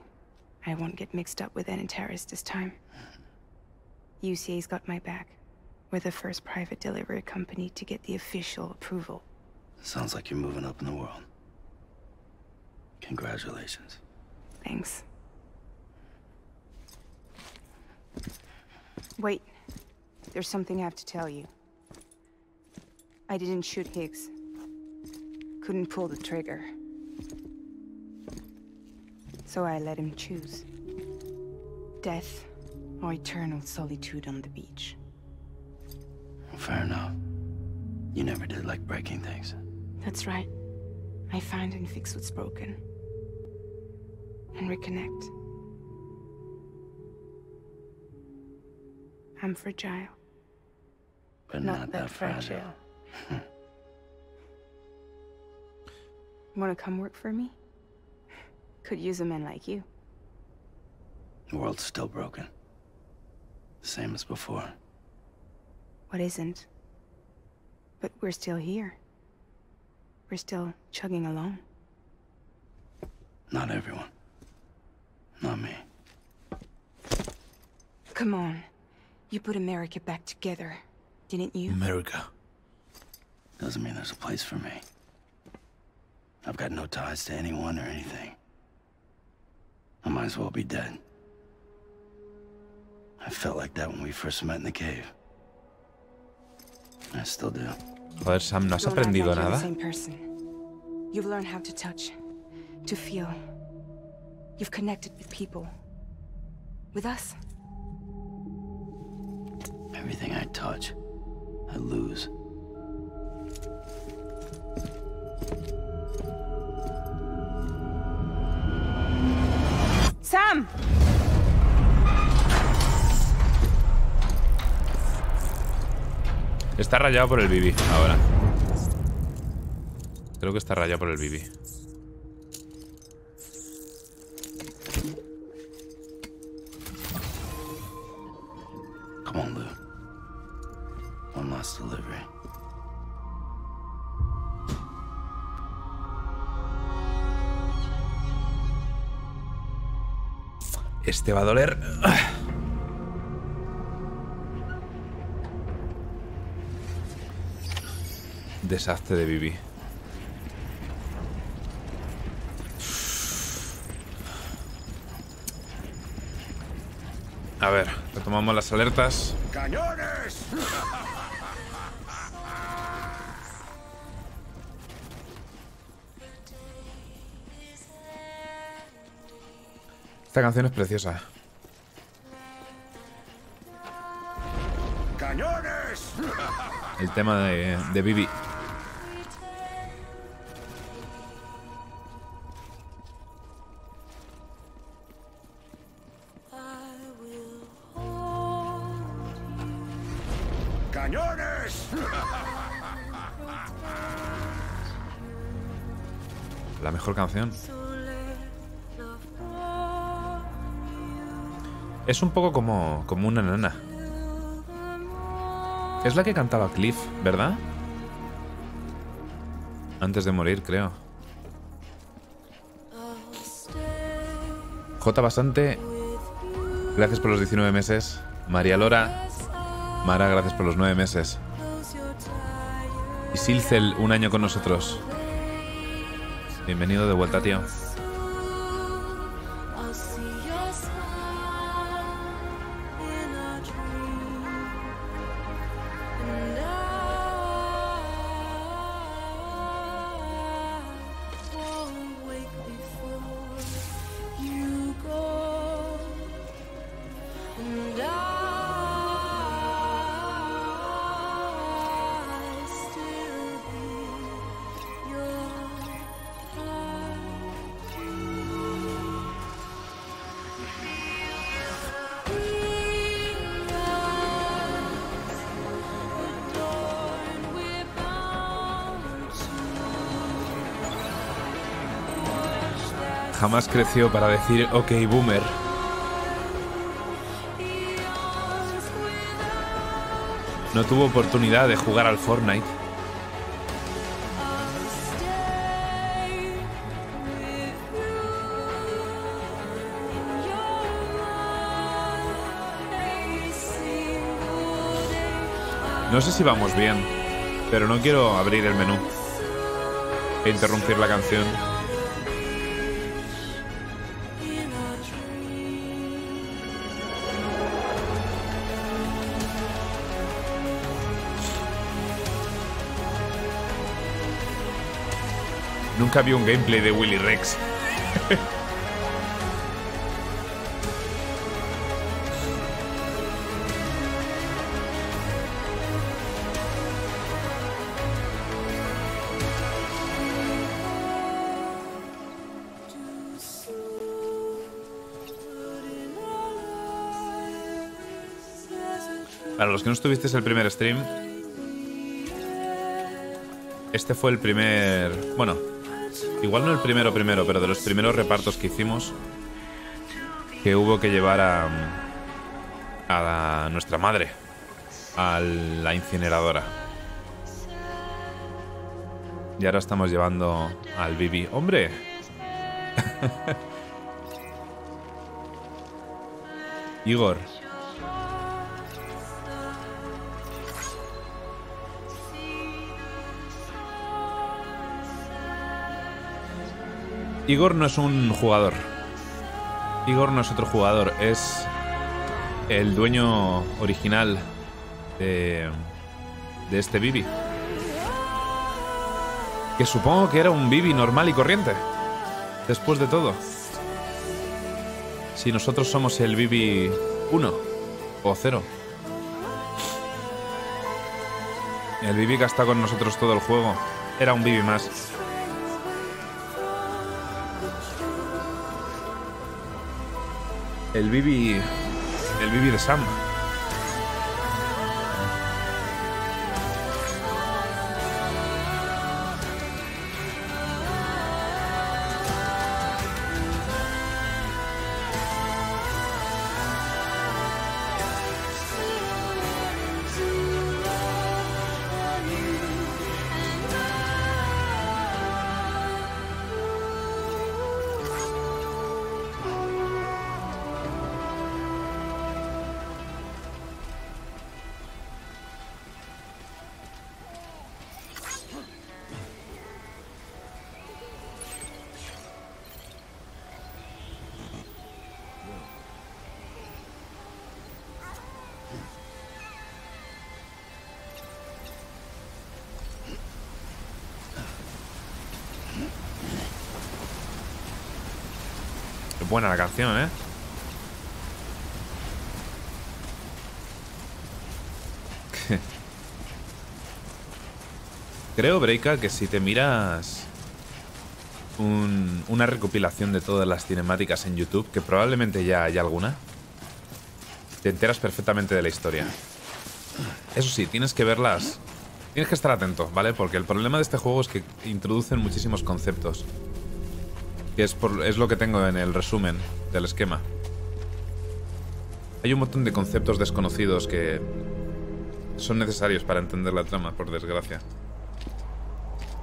I won't get mixed up with any terrorists this time. UCA's got my back. We're the first private delivery company to get the official approval. Sounds like you're moving up in the world. Congratulations. Thanks. Wait. There's something I have to tell you. I didn't shoot Higgs. Couldn't pull the trigger. So I let him choose. Death or eternal solitude on the beach. Fair enough. You never did like breaking things. That's right. I find and fix what's broken. And reconnect. I'm fragile. But not, not that, that fragile. fragile. Wanna come work for me? Could use a man like you. The world's still broken. same as before. What isn't? But we're still here. We're still chugging along. Not everyone. Not me. Come on. You put America back together, didn't you? America. Doesn't mean there's a place for me. I've got no ties to anyone or anything. I might as well be dead. I felt like that when we first met in the cave. I still do. Joder, Sam, ¿no has aprendido nada? Same person. You've learned how to touch, to feel. You've connected with people. With us. Everything I touch, I lose. Sam. Está rayado por el bibi ahora. Creo que está rayado por el bibi. Come on, Lou. One last delivery. Este va a doler. Desastre de vivir. A ver, retomamos las alertas. ¡Cañones! Esta canción es preciosa. ¡Cañones! El tema de, de Bibi. ¡Cañones! La mejor canción. Es un poco como, una nana. Es la que cantaba Cliff, ¿verdad? Antes de morir, creo. J bastante. Gracias por los 19 meses. María Lora. Mara, gracias por los 9 meses. Y Silcel, un año con nosotros. Bienvenido de vuelta, tío. creció para decir ok boomer. No tuvo oportunidad de jugar al Fortnite. No sé si vamos bien, pero no quiero abrir el menú e interrumpir la canción. había un gameplay de Willy Rex. Para los que no estuvisteis el primer stream, este fue el primer... Bueno, Igual no el primero primero, pero de los primeros repartos que hicimos, que hubo que llevar a, a nuestra madre, a la incineradora. Y ahora estamos llevando al Bibi. ¡Hombre! Igor, Igor no es un jugador. Igor no es otro jugador, es el dueño original de, este Bibi. Que supongo que era un Bibi normal y corriente. Después de todo. Si nosotros somos el Bibi 1 o 0. El Bibi que ha estado con nosotros todo el juego era un Bibi más. el vivi El vivi de Sam. creo, Breika, que si te miras una recopilación de todas las cinemáticas en YouTube, que probablemente ya hay alguna, te enteras perfectamente de la historia. Eso sí, tienes que verlas. Tienes que estar atento, ¿vale? Porque el problema de este juego es que introducen muchísimos conceptos. Que es lo que tengo en el resumen del esquema. Hay un montón de conceptos desconocidos que son necesarios para entender la trama, por desgracia.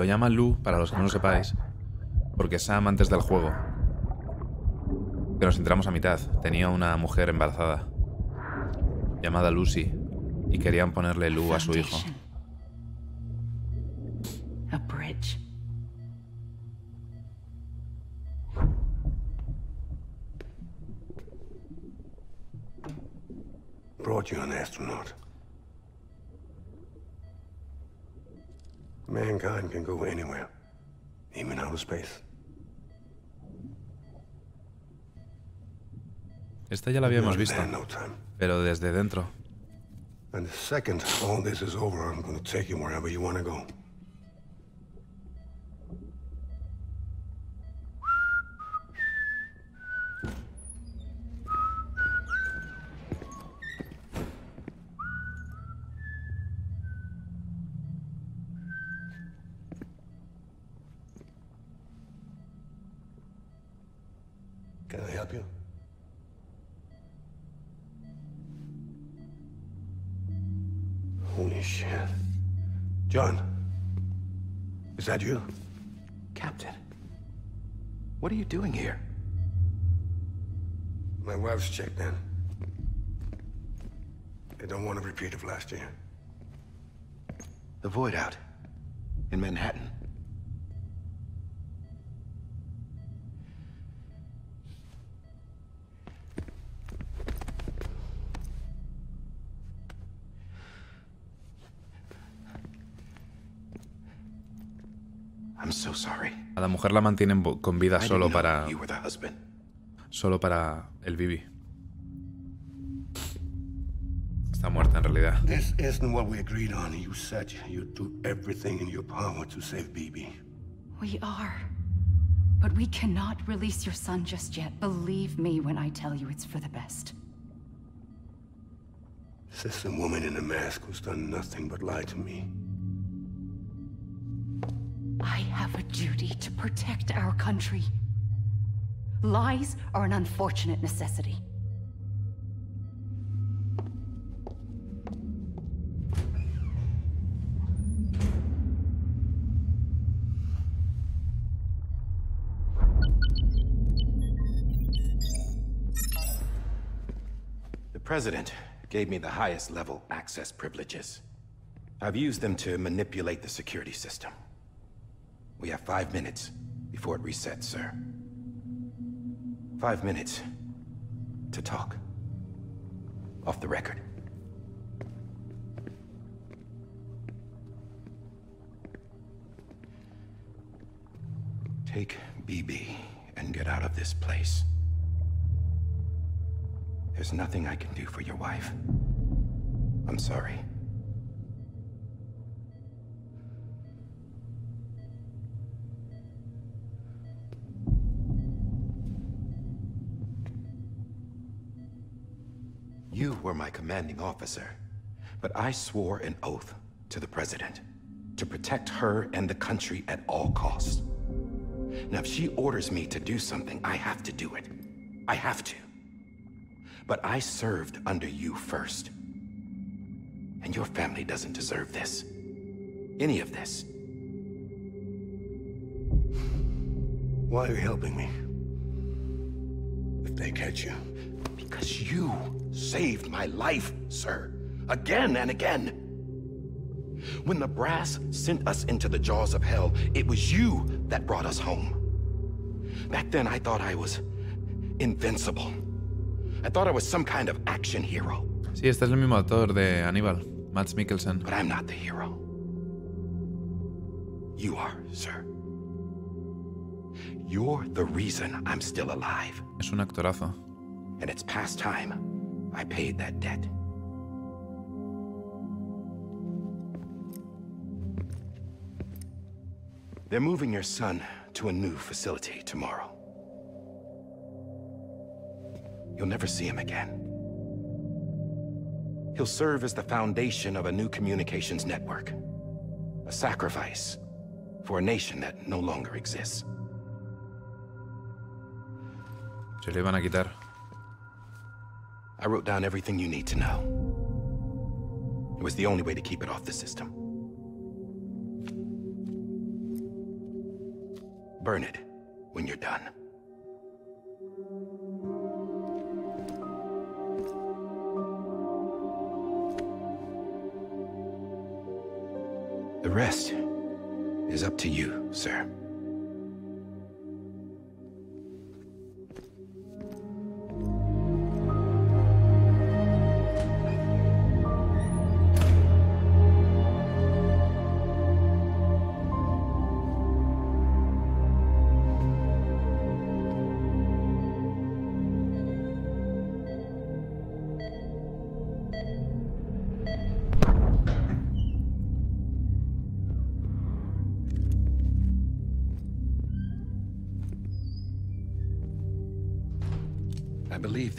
lo llama Lu, para los que no lo sepáis, porque Sam antes del juego, que nos entramos a mitad, tenía una mujer embarazada, llamada Lucy, y querían ponerle Lu a su hijo. Mankind can go anywhere, even outer space. Esta ya la habíamos visto, pero desde dentro. And the second all this is over, I'm going to take you wherever you want to go. Can I help you? Holy shit. John, is that you? Captain, what are you doing here? My wife's checked in. They don't want a repeat of last year. The Void Out in Manhattan. so sorry. A la mujer la mantienen con vida solo para... Solo para el BB. Está muerta en realidad. This isn't what we agreed on. You said you'd do everything in your power to save Bibi. We are. But we cannot release your son just yet. Believe me when I tell you it's for the best. This is a woman in a mask who's done nothing but lie to me. I have a duty to protect our country. Lies are an unfortunate necessity. The President gave me the highest level access privileges. I've used them to manipulate the security system. We have five minutes before it resets, sir. Five minutes to talk. Off the record. Take BB and get out of this place. There's nothing I can do for your wife. I'm sorry. You were my commanding officer, but I swore an oath to the President to protect her and the country at all costs. Now, if she orders me to do something, I have to do it. I have to. But I served under you first. And your family doesn't deserve this. Any of this. Why are you helping me? If they catch you. Because you saved my life, sir, again and again. When the brass sent us into the jaws of hell, it was you that brought us home. Back then, I thought I was invincible. I thought I was some kind of action hero. Sí, este es el mismo actor de Aníbal, Mads Mikkelsen. But I'm not the hero. You are, sir. You're the reason I'm still alive. Es un actorazo. And it's past time I paid that debt. They're moving your son to a new facility tomorrow. You'll never see him again. He'll serve as the foundation of a new communications network. A sacrifice for a nation that no longer exists. Se le van a quitar. I wrote down everything you need to know. It was the only way to keep it off the system. Burn it when you're done. The rest is up to you, sir.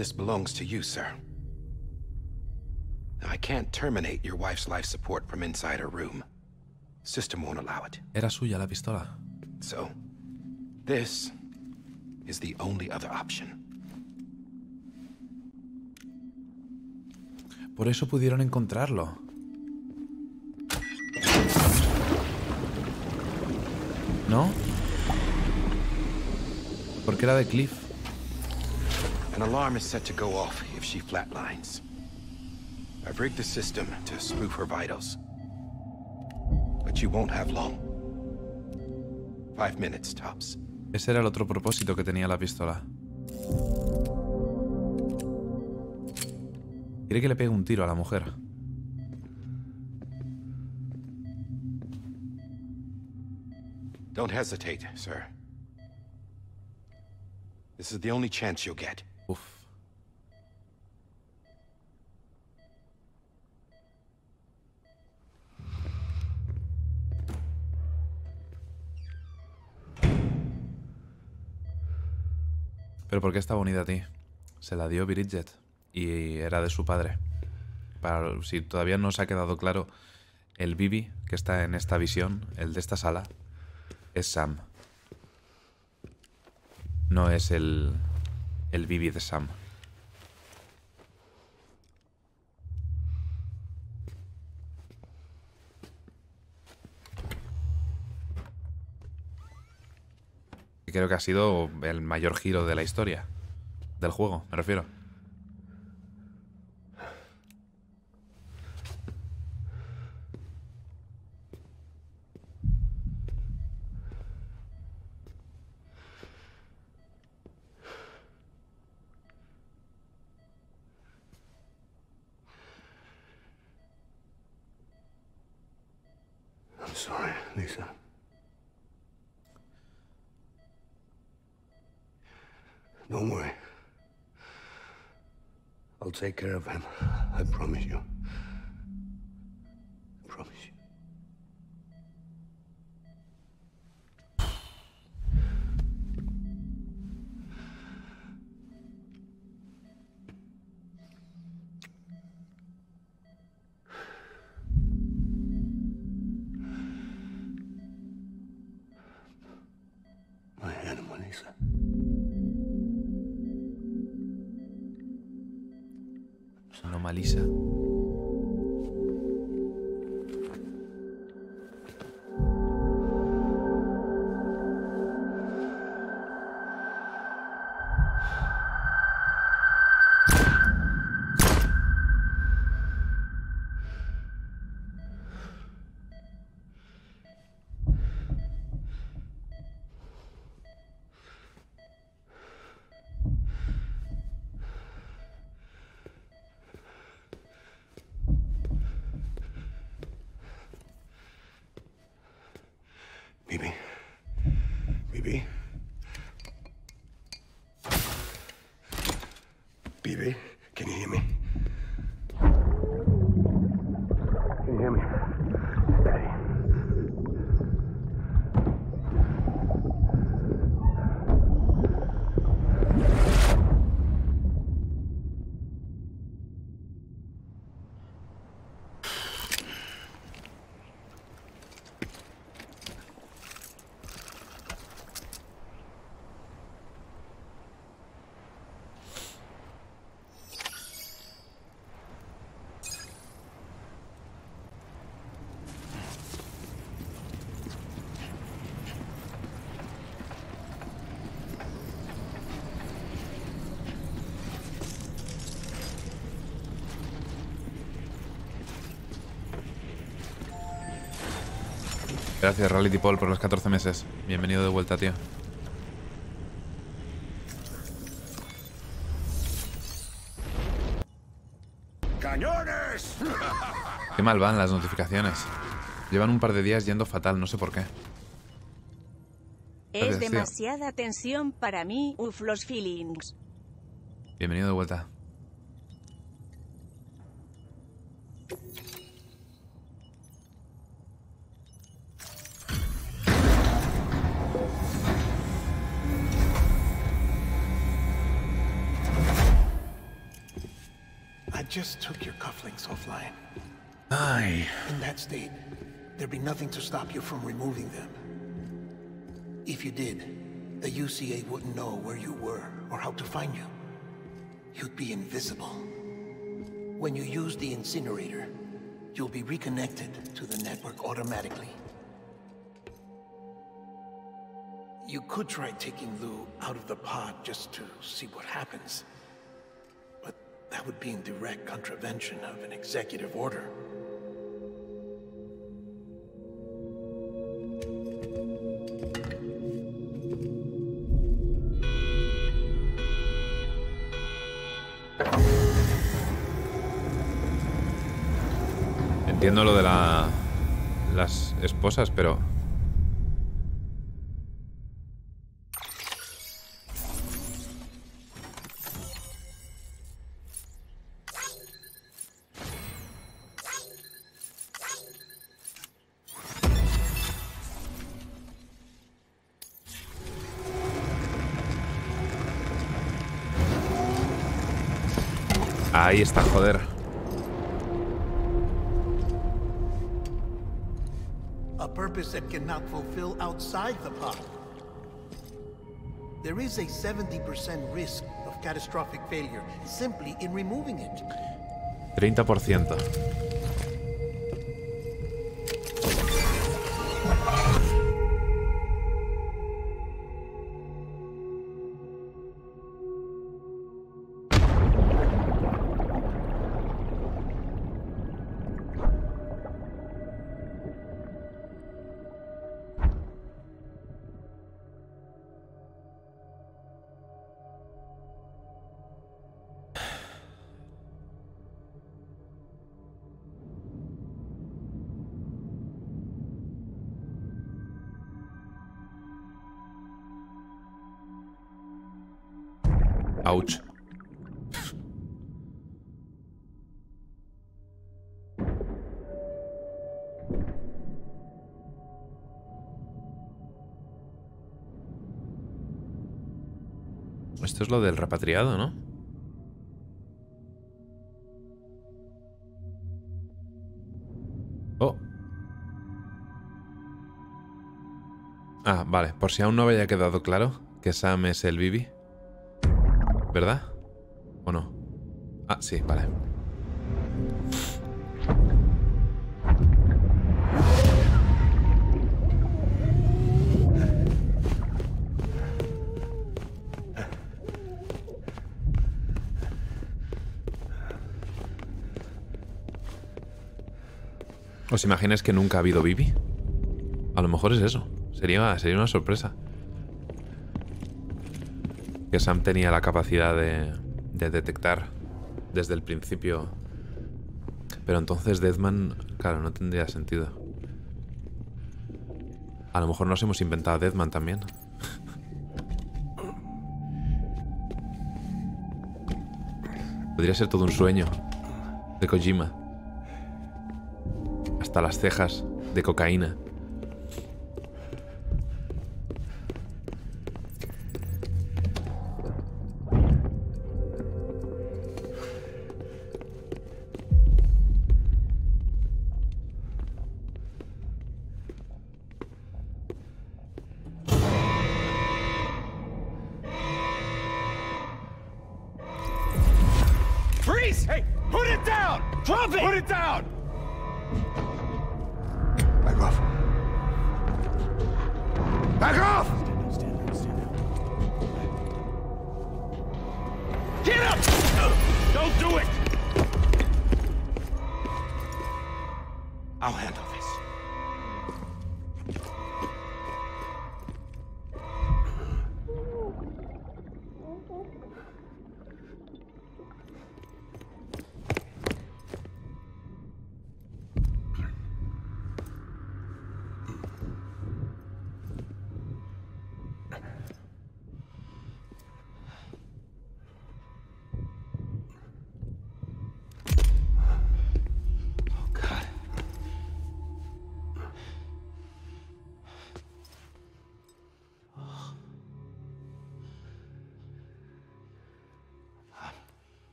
this belongs to you, sir. I can't terminate your wife's life support from inside her room. System won't allow it. Era suya la pistola. So, this is the only other option. Por eso pudieron encontrarlo. ¿No? Porque era de Cliff. An alarm is set to go off if she flatlines. I've rigged the system to spoof her vitals. But you won't have long. Five minutes tops. Ese era el otro propósito que tenía la pistola. Quiere que le pegue un tiro a la mujer. Don't hesitate, sir. This is the only chance you'll get. Pero ¿por qué estaba unida a ti? Se la dio Bridget y era de su padre. Para, si todavía no se ha quedado claro, el Bibi que está en esta visión, el de esta sala, es Sam. No es el, el de Sam. Creo que ha sido el mayor giro de la historia. Del juego, me refiero. take care of him. I promise you. Gracias, Reality Paul, por los 14 meses. Bienvenido de vuelta, tío. ¡Cañones! Qué mal van las notificaciones. Llevan un par de días yendo fatal, no sé por qué. es demasiada tensión para mí, uf, los feelings. Bienvenido de vuelta. just took your cufflinks offline. Aye. In that state, there'd be nothing to stop you from removing them. If you did, the UCA wouldn't know where you were or how to find you. You'd be invisible. When you use the incinerator, you'll be reconnected to the network automatically. You could try taking Lou out of the pod just to see what happens. That would be in direct contravention of an executive order. Entiendo lo de las esposas, pero Ahí está, joder. A purpose that cannot fulfill outside the pod. There is a 70% risk of catastrophic failure simply in removing it. 30%. Ouch. Esto es lo del repatriado, ¿no? Oh. Ah, vale. Por si aún no había quedado claro que Sam es el Bibi. ¿Verdad? ¿O no? Ah, sí, vale. ¿Os imagináis que nunca ha habido Bibi? A lo mejor es eso. Sería, sería una sorpresa que Sam tenía la capacidad de, detectar desde el principio. Pero entonces Deadman, claro, no tendría sentido. A lo mejor nos hemos inventado a Deadman también. Podría ser todo un sueño de Kojima. Hasta las cejas de cocaína.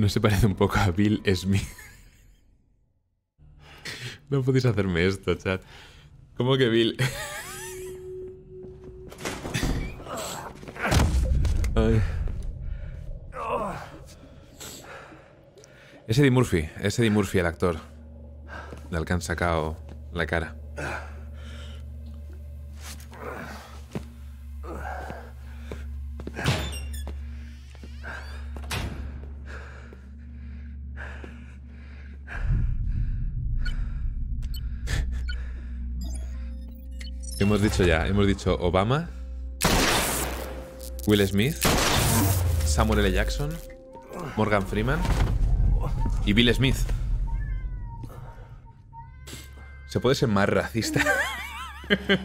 ¿No se parece un poco a Bill Smith? no podéis hacerme esto, chat. ¿Cómo que Bill? Es Eddie Murphy, es Eddie Murphy el actor. Le alcanza la cara. dicho ya, hemos dicho Obama, Will Smith, Samuel L. Jackson, Morgan Freeman y Bill Smith. ¿Se puede ser más racista?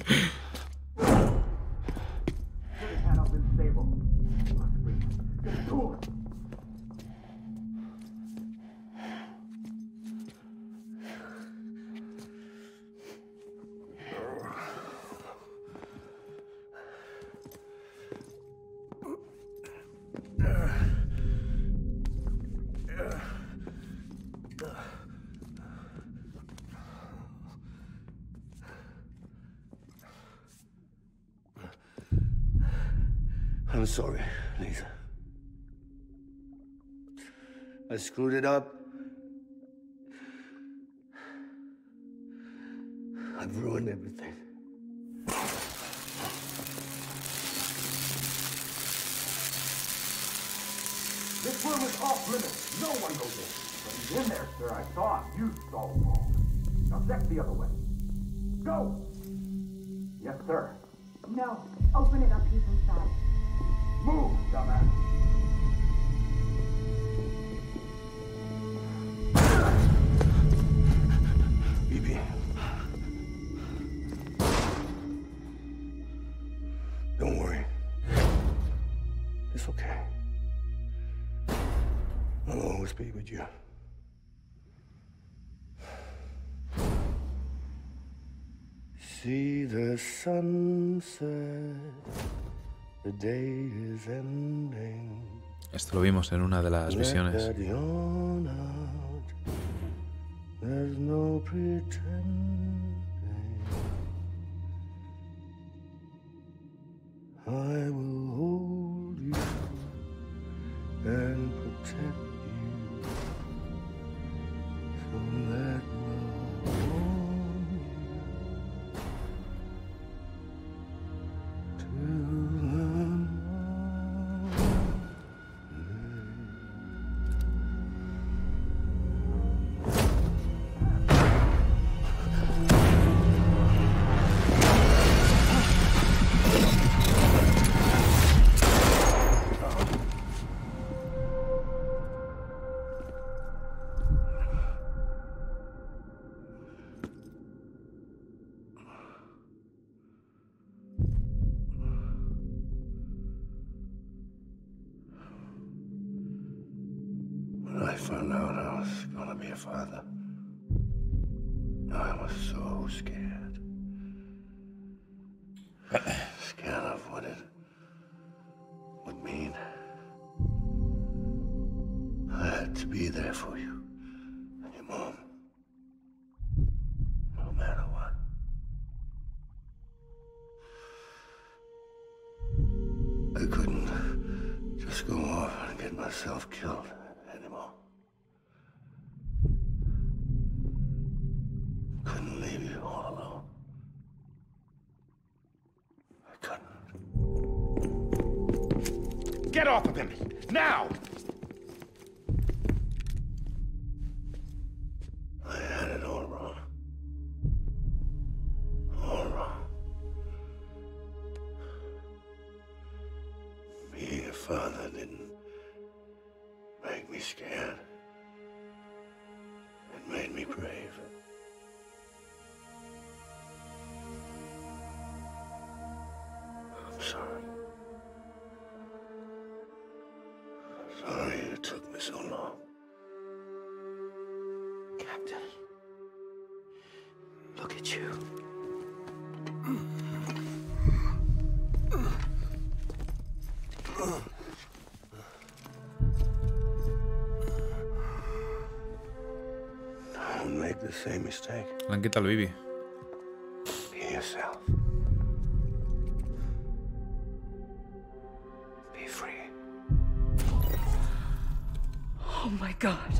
Esto lo vimos en una de las visiones. and protect you from myself killed anymore. Couldn't leave you all alone. I couldn't. Get off of him! Now! mistake. Le han quitado el Bibi. Be yourself. Be free. Oh my God.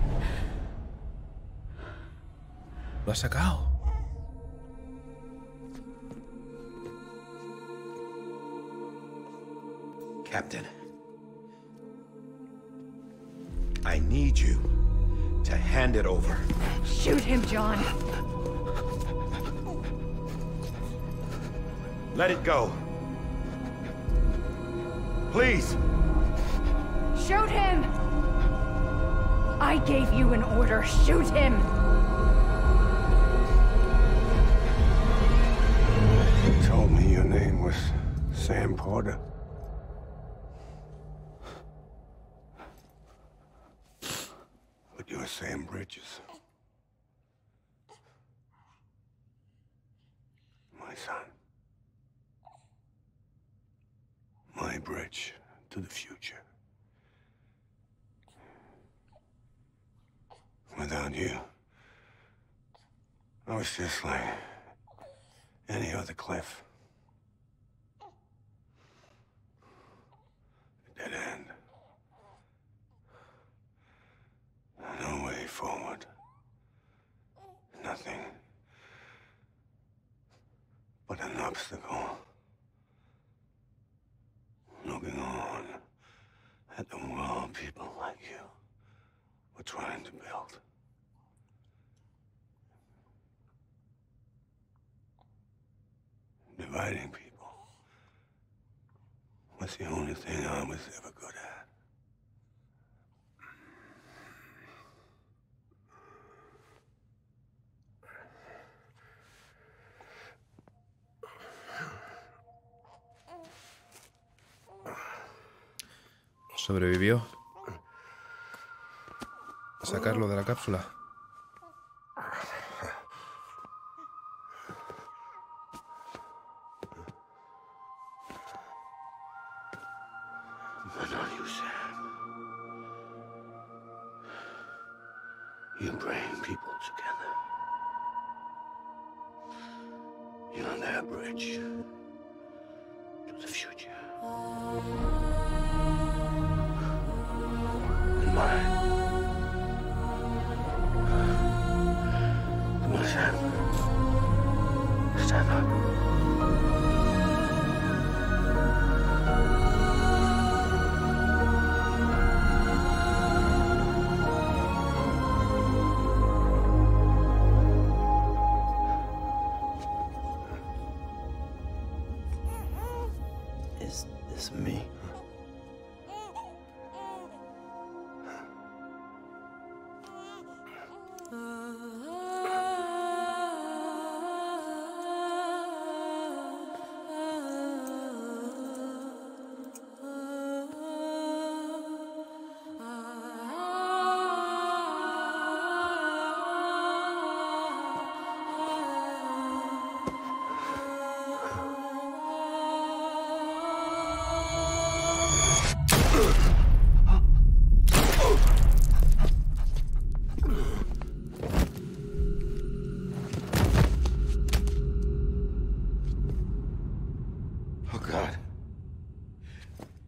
Lo ha sacado. hand it over. Shoot him, John. Let it go. Please. Shoot him! I gave you an order. Shoot him! You told me your name was Sam Porter. just like any other cliff. fighting people. That's the only thing I was ever good at. Sobrevivió. sacarlo de la cápsula.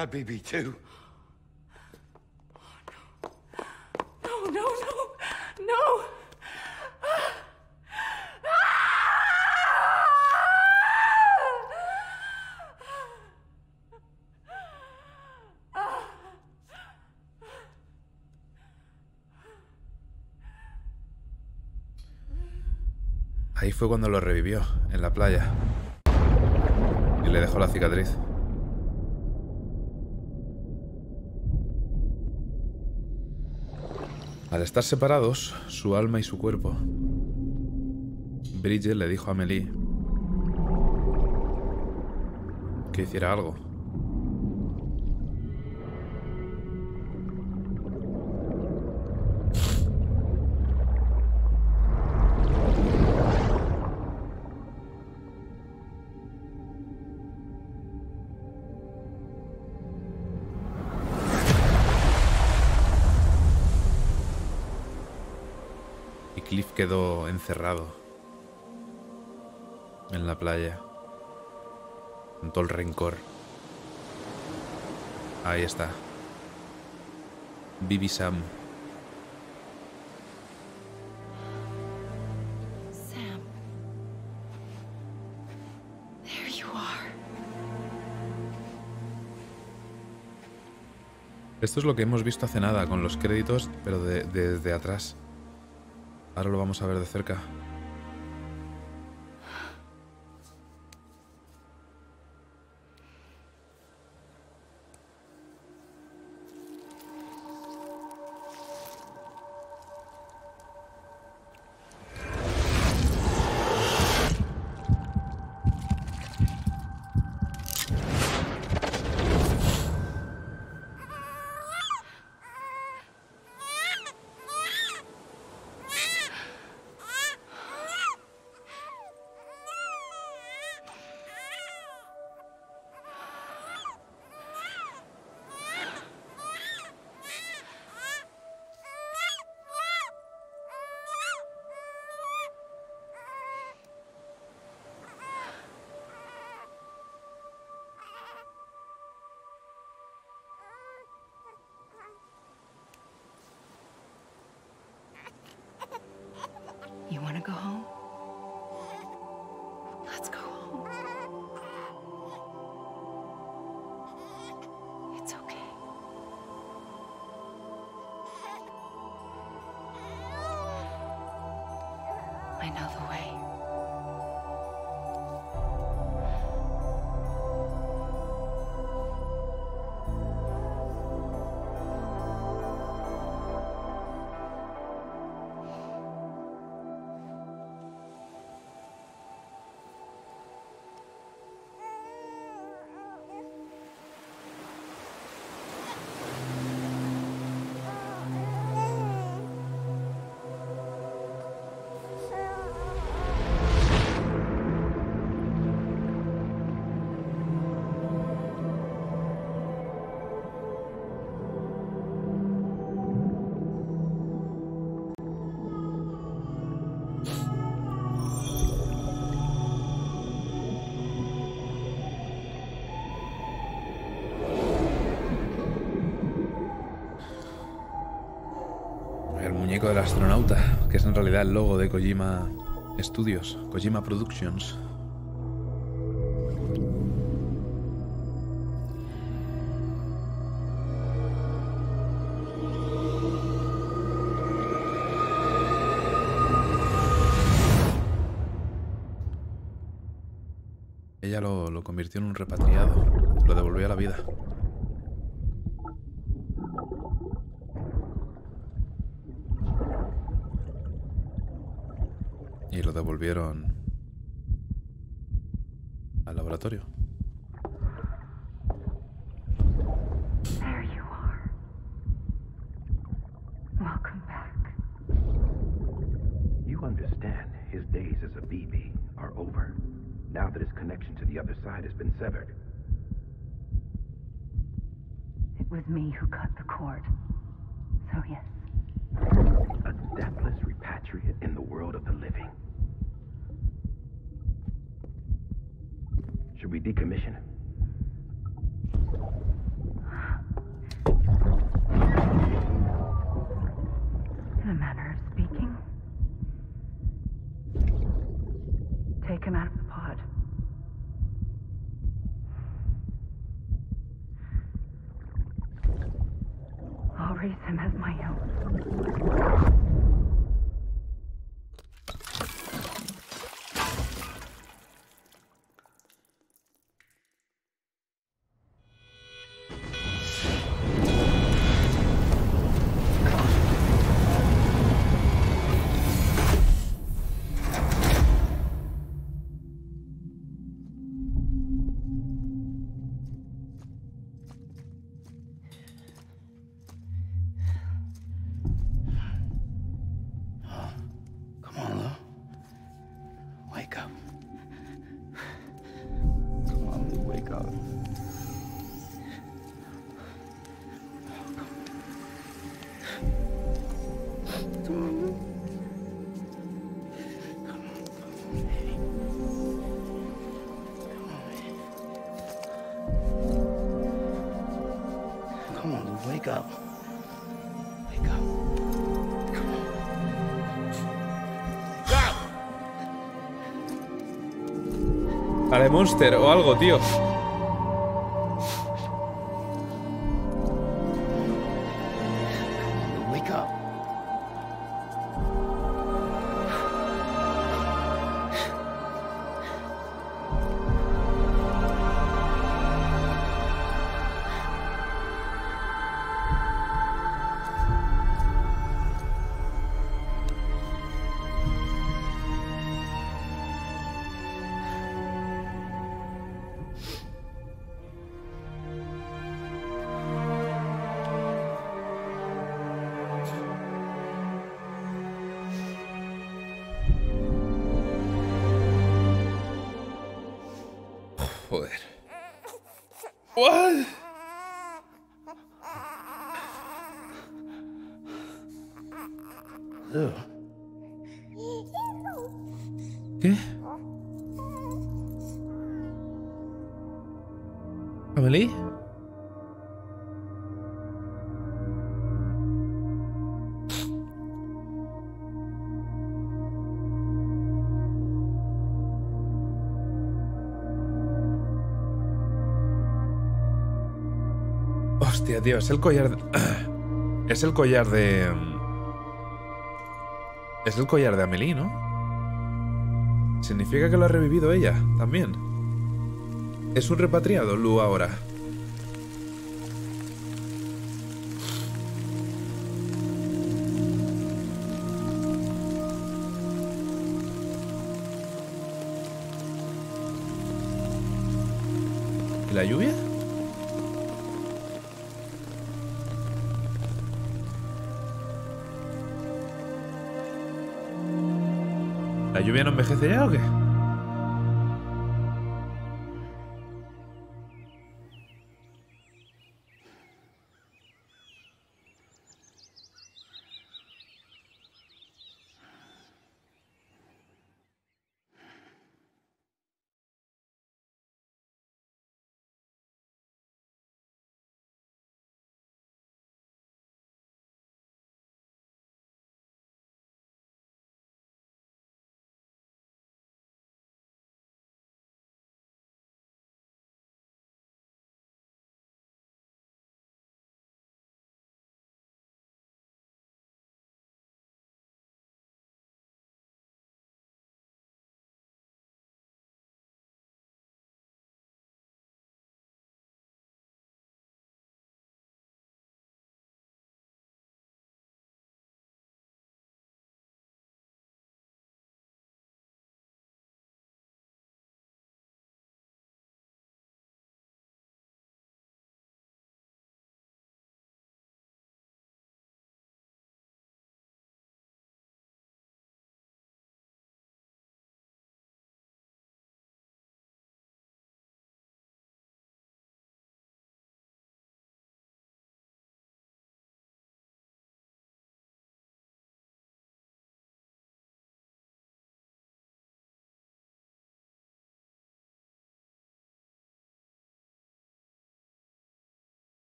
No, no, no, no. Ahí fue cuando lo revivió, en la playa. Y le dejó la cicatriz. Al estar separados, su alma y su cuerpo, Bridget le dijo a Melie que hiciera algo. quedó encerrado en la playa, con todo el rencor. Ahí está. Bibi Sam. Esto es lo que hemos visto hace nada con los créditos, pero desde atrás. Ahora lo vamos a ver de cerca. del astronauta, que es en realidad el logo de Kojima Studios, Kojima Productions. Ella lo convirtió en un repatriado, lo devolvió a la vida. volvieron Monster o algo, tío. What? es el collar... De... Es el collar de... Mm, es el collar de Amelie, ¿no? Significa que lo ha revivido ella, también. Es un repatriado, Lu, ahora. la lluvia? todavía no envejece ya o qué?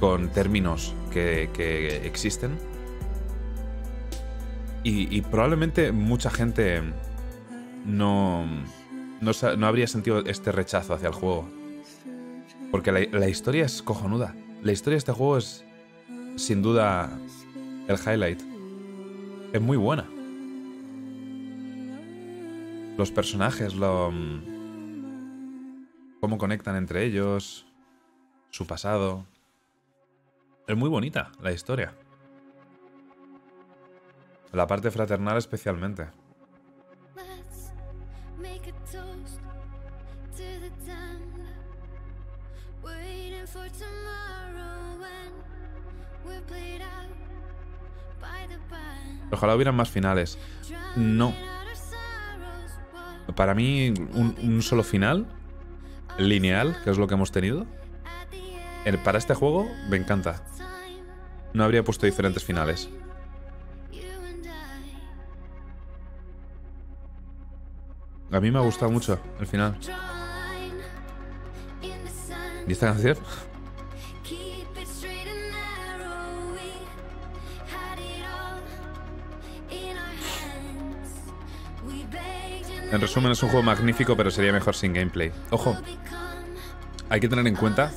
con términos que, existen. Y, probablemente mucha gente no, no, habría sentido este rechazo hacia el juego. Porque la, la historia es cojonuda. La historia de este juego es, sin duda, el highlight. Es muy buena. Los personajes, lo, mm, cómo conectan entre ellos, su pasado. Es muy bonita la historia. La parte fraternal especialmente. Ojalá hubieran más finales. No. Para mí, un, solo final, lineal, que es lo que hemos tenido, para este juego me encanta no habría puesto diferentes finales. A mí me ha gustado mucho el final. ¿Y esta canción? En resumen, es un juego magnífico, pero sería mejor sin gameplay. Ojo, hay que tener en cuenta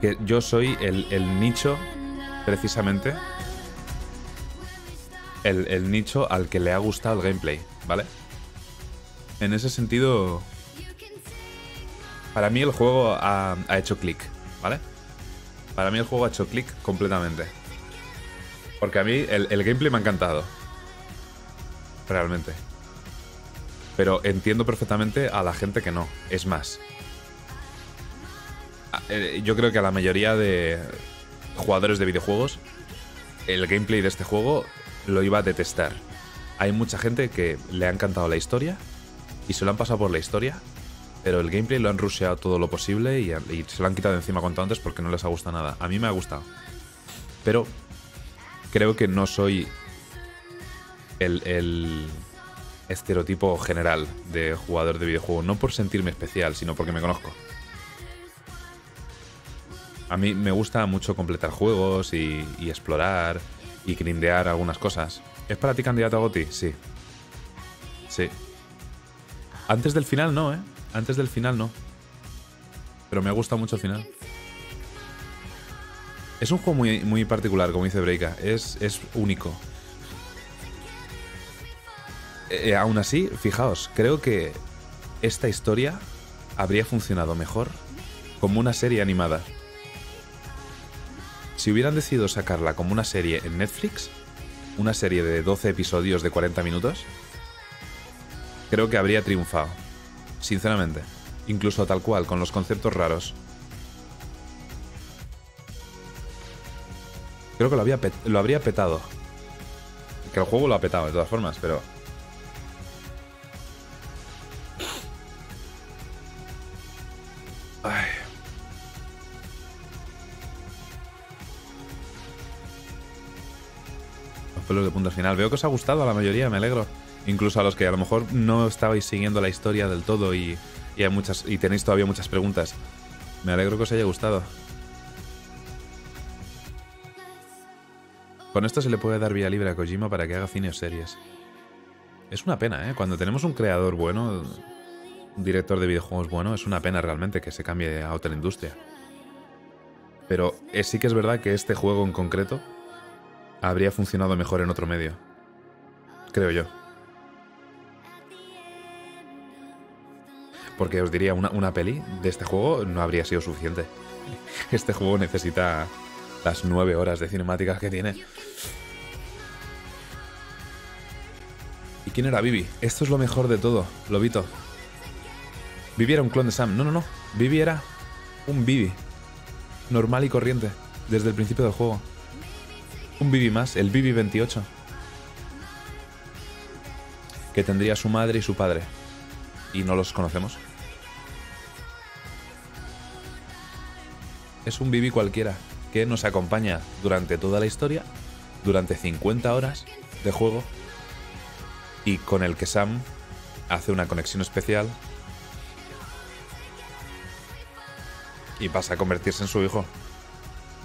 que yo soy el, el nicho precisamente el, nicho al que le ha gustado el gameplay, ¿vale? En ese sentido, para mí el juego ha, hecho clic, ¿vale? Para mí el juego ha hecho clic completamente. Porque a mí el, el gameplay me ha encantado. Realmente. Pero entiendo perfectamente a la gente que no. Es más. Eh, yo creo que a la mayoría de, jugadores de videojuegos, el gameplay de este juego lo iba a detestar. Hay mucha gente que le ha encantado la historia y se lo han pasado por la historia, pero el gameplay lo han rusheado todo lo posible y, se lo han quitado encima cuanto antes porque no les ha gustado nada. A mí me ha gustado. Pero creo que no soy el, el estereotipo general de jugador de videojuego, no por sentirme especial, sino porque me conozco. A mí me gusta mucho completar juegos y, explorar y grindear algunas cosas. ¿Es para ti candidato a Goti? Sí. Sí. Antes del final no, ¿eh? Antes del final no. Pero me gusta mucho el final. Es un juego muy, muy particular, como dice Breika. Es, único. Eh, eh, aún así, fijaos, creo que esta historia habría funcionado mejor como una serie animada. Si hubieran decidido sacarla como una serie en Netflix, una serie de 12 episodios de 40 minutos, creo que habría triunfado, sinceramente, incluso tal cual, con los conceptos raros. Creo que lo, lo habría petado. Que el juego lo ha petado, de todas formas, pero Ay. pelos de punto final. Veo que os ha gustado a la mayoría, me alegro. Incluso a los que a lo mejor no estabais siguiendo la historia del todo y, hay muchas, y tenéis todavía muchas preguntas. Me alegro que os haya gustado. Con esto se le puede dar vía libre a Kojima para que haga cine o series. Es una pena, ¿eh? Cuando tenemos un creador bueno, un director de videojuegos bueno, es una pena realmente que se cambie a otra industria. Pero eh, sí que es verdad que este juego en concreto habría funcionado mejor en otro medio. Creo yo. Porque os diría, una, peli de este juego no habría sido suficiente. Este juego necesita las nueve horas de cinemáticas que tiene. ¿Y quién era Vivi? Esto es lo mejor de todo, Lobito. Vivi era un clon de Sam. No, no, no. Vivi era un Vivi. Normal y corriente. Desde el principio del juego. Un Bibi más, el Bibi 28. Que tendría su madre y su padre. Y no los conocemos. Es un Bibi cualquiera que nos acompaña durante toda la historia, durante 50 horas de juego, y con el que Sam hace una conexión especial y pasa a convertirse en su hijo.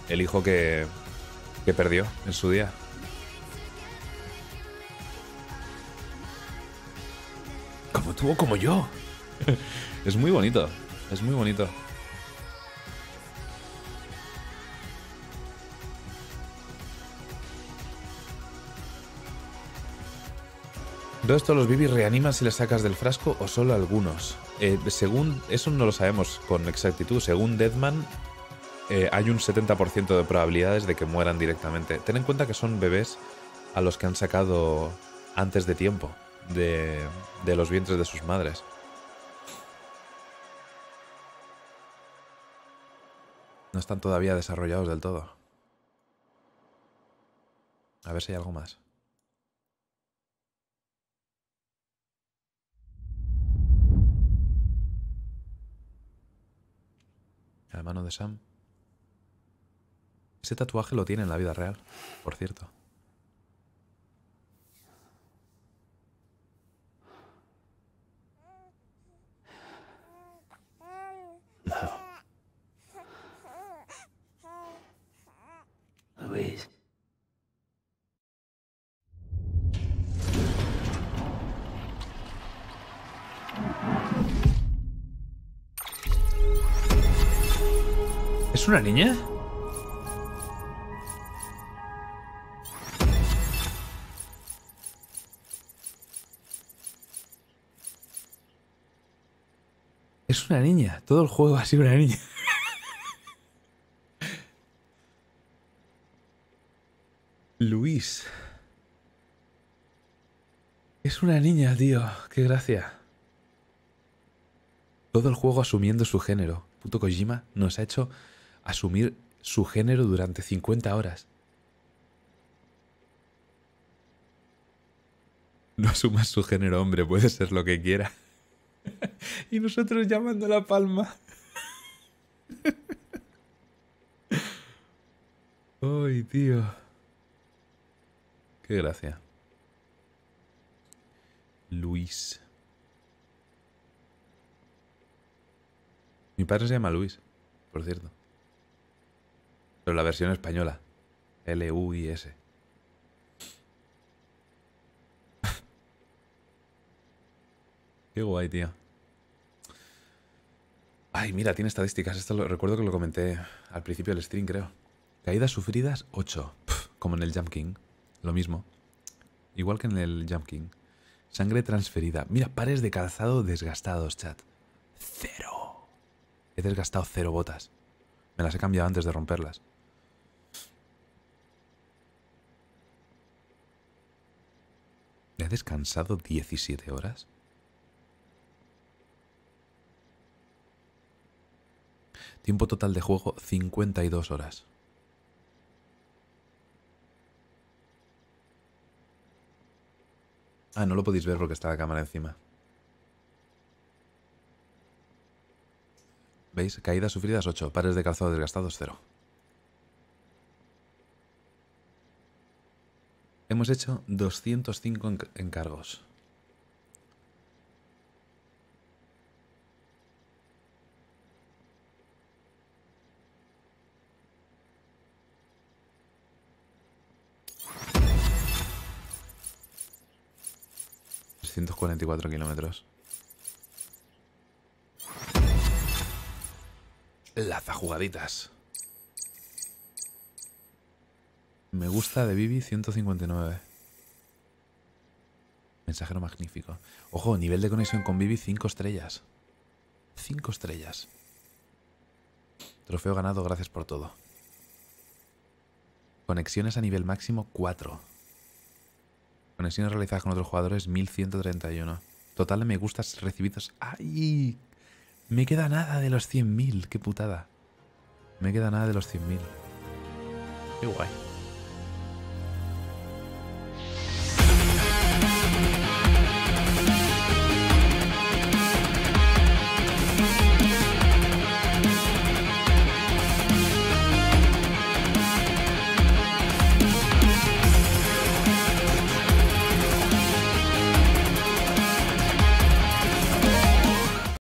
El hijo que que perdió en su día. Como tú como yo. es muy bonito, es muy bonito. ¿Todos estos los bibis reanimas si le sacas del frasco o solo algunos? Eh, según eso no lo sabemos con exactitud. Según Deadman, eh, hay un 70% de probabilidades de que mueran directamente. Ten en cuenta que son bebés a los que han sacado antes de tiempo de, los vientres de sus madres. No están todavía desarrollados del todo. A ver si hay algo más. la mano de Sam. Ese tatuaje lo tiene en la vida real, por cierto. ¿Es una niña? una niña. Todo el juego ha sido una niña. Luis. Es una niña, tío. Qué gracia. Todo el juego asumiendo su género. Puto Kojima nos ha hecho asumir su género durante 50 horas. No asumas su género, hombre, puede ser lo que quiera. y nosotros llamando La Palma. ¡Ay, tío. Qué gracia. Luis. Mi padre se llama Luis, por cierto. Pero la versión española. L-U-I-S. guay, tío. Ay, mira, tiene estadísticas. Esto lo, recuerdo que lo comenté al principio del stream, creo. Caídas sufridas, 8. como en el Jump King. Lo mismo. Igual que en el Jump King. Sangre transferida. Mira, pares de calzado desgastados, chat. Cero. He desgastado cero botas. Me las he cambiado antes de romperlas. ¿He descansado 17 horas? Tiempo total de juego 52 horas. Ah, no lo podéis ver porque está la cámara encima. ¿Veis? Caídas sufridas 8, pares de calzado desgastados 0. Hemos hecho 205 encargos. 144 kilómetros. Lazajugaditas. Me gusta de Vivi 159. Mensajero magnífico. Ojo, nivel de conexión con Vivi 5 estrellas. 5 estrellas. Trofeo ganado, gracias por todo. Conexiones a nivel máximo 4. Conexiones realizadas con otros jugadores, 1131. Total de me gustas recibidos. ¡Ay! Me queda nada de los 100.000. ¡Qué putada! Me queda nada de los 100.000. ¡Qué guay!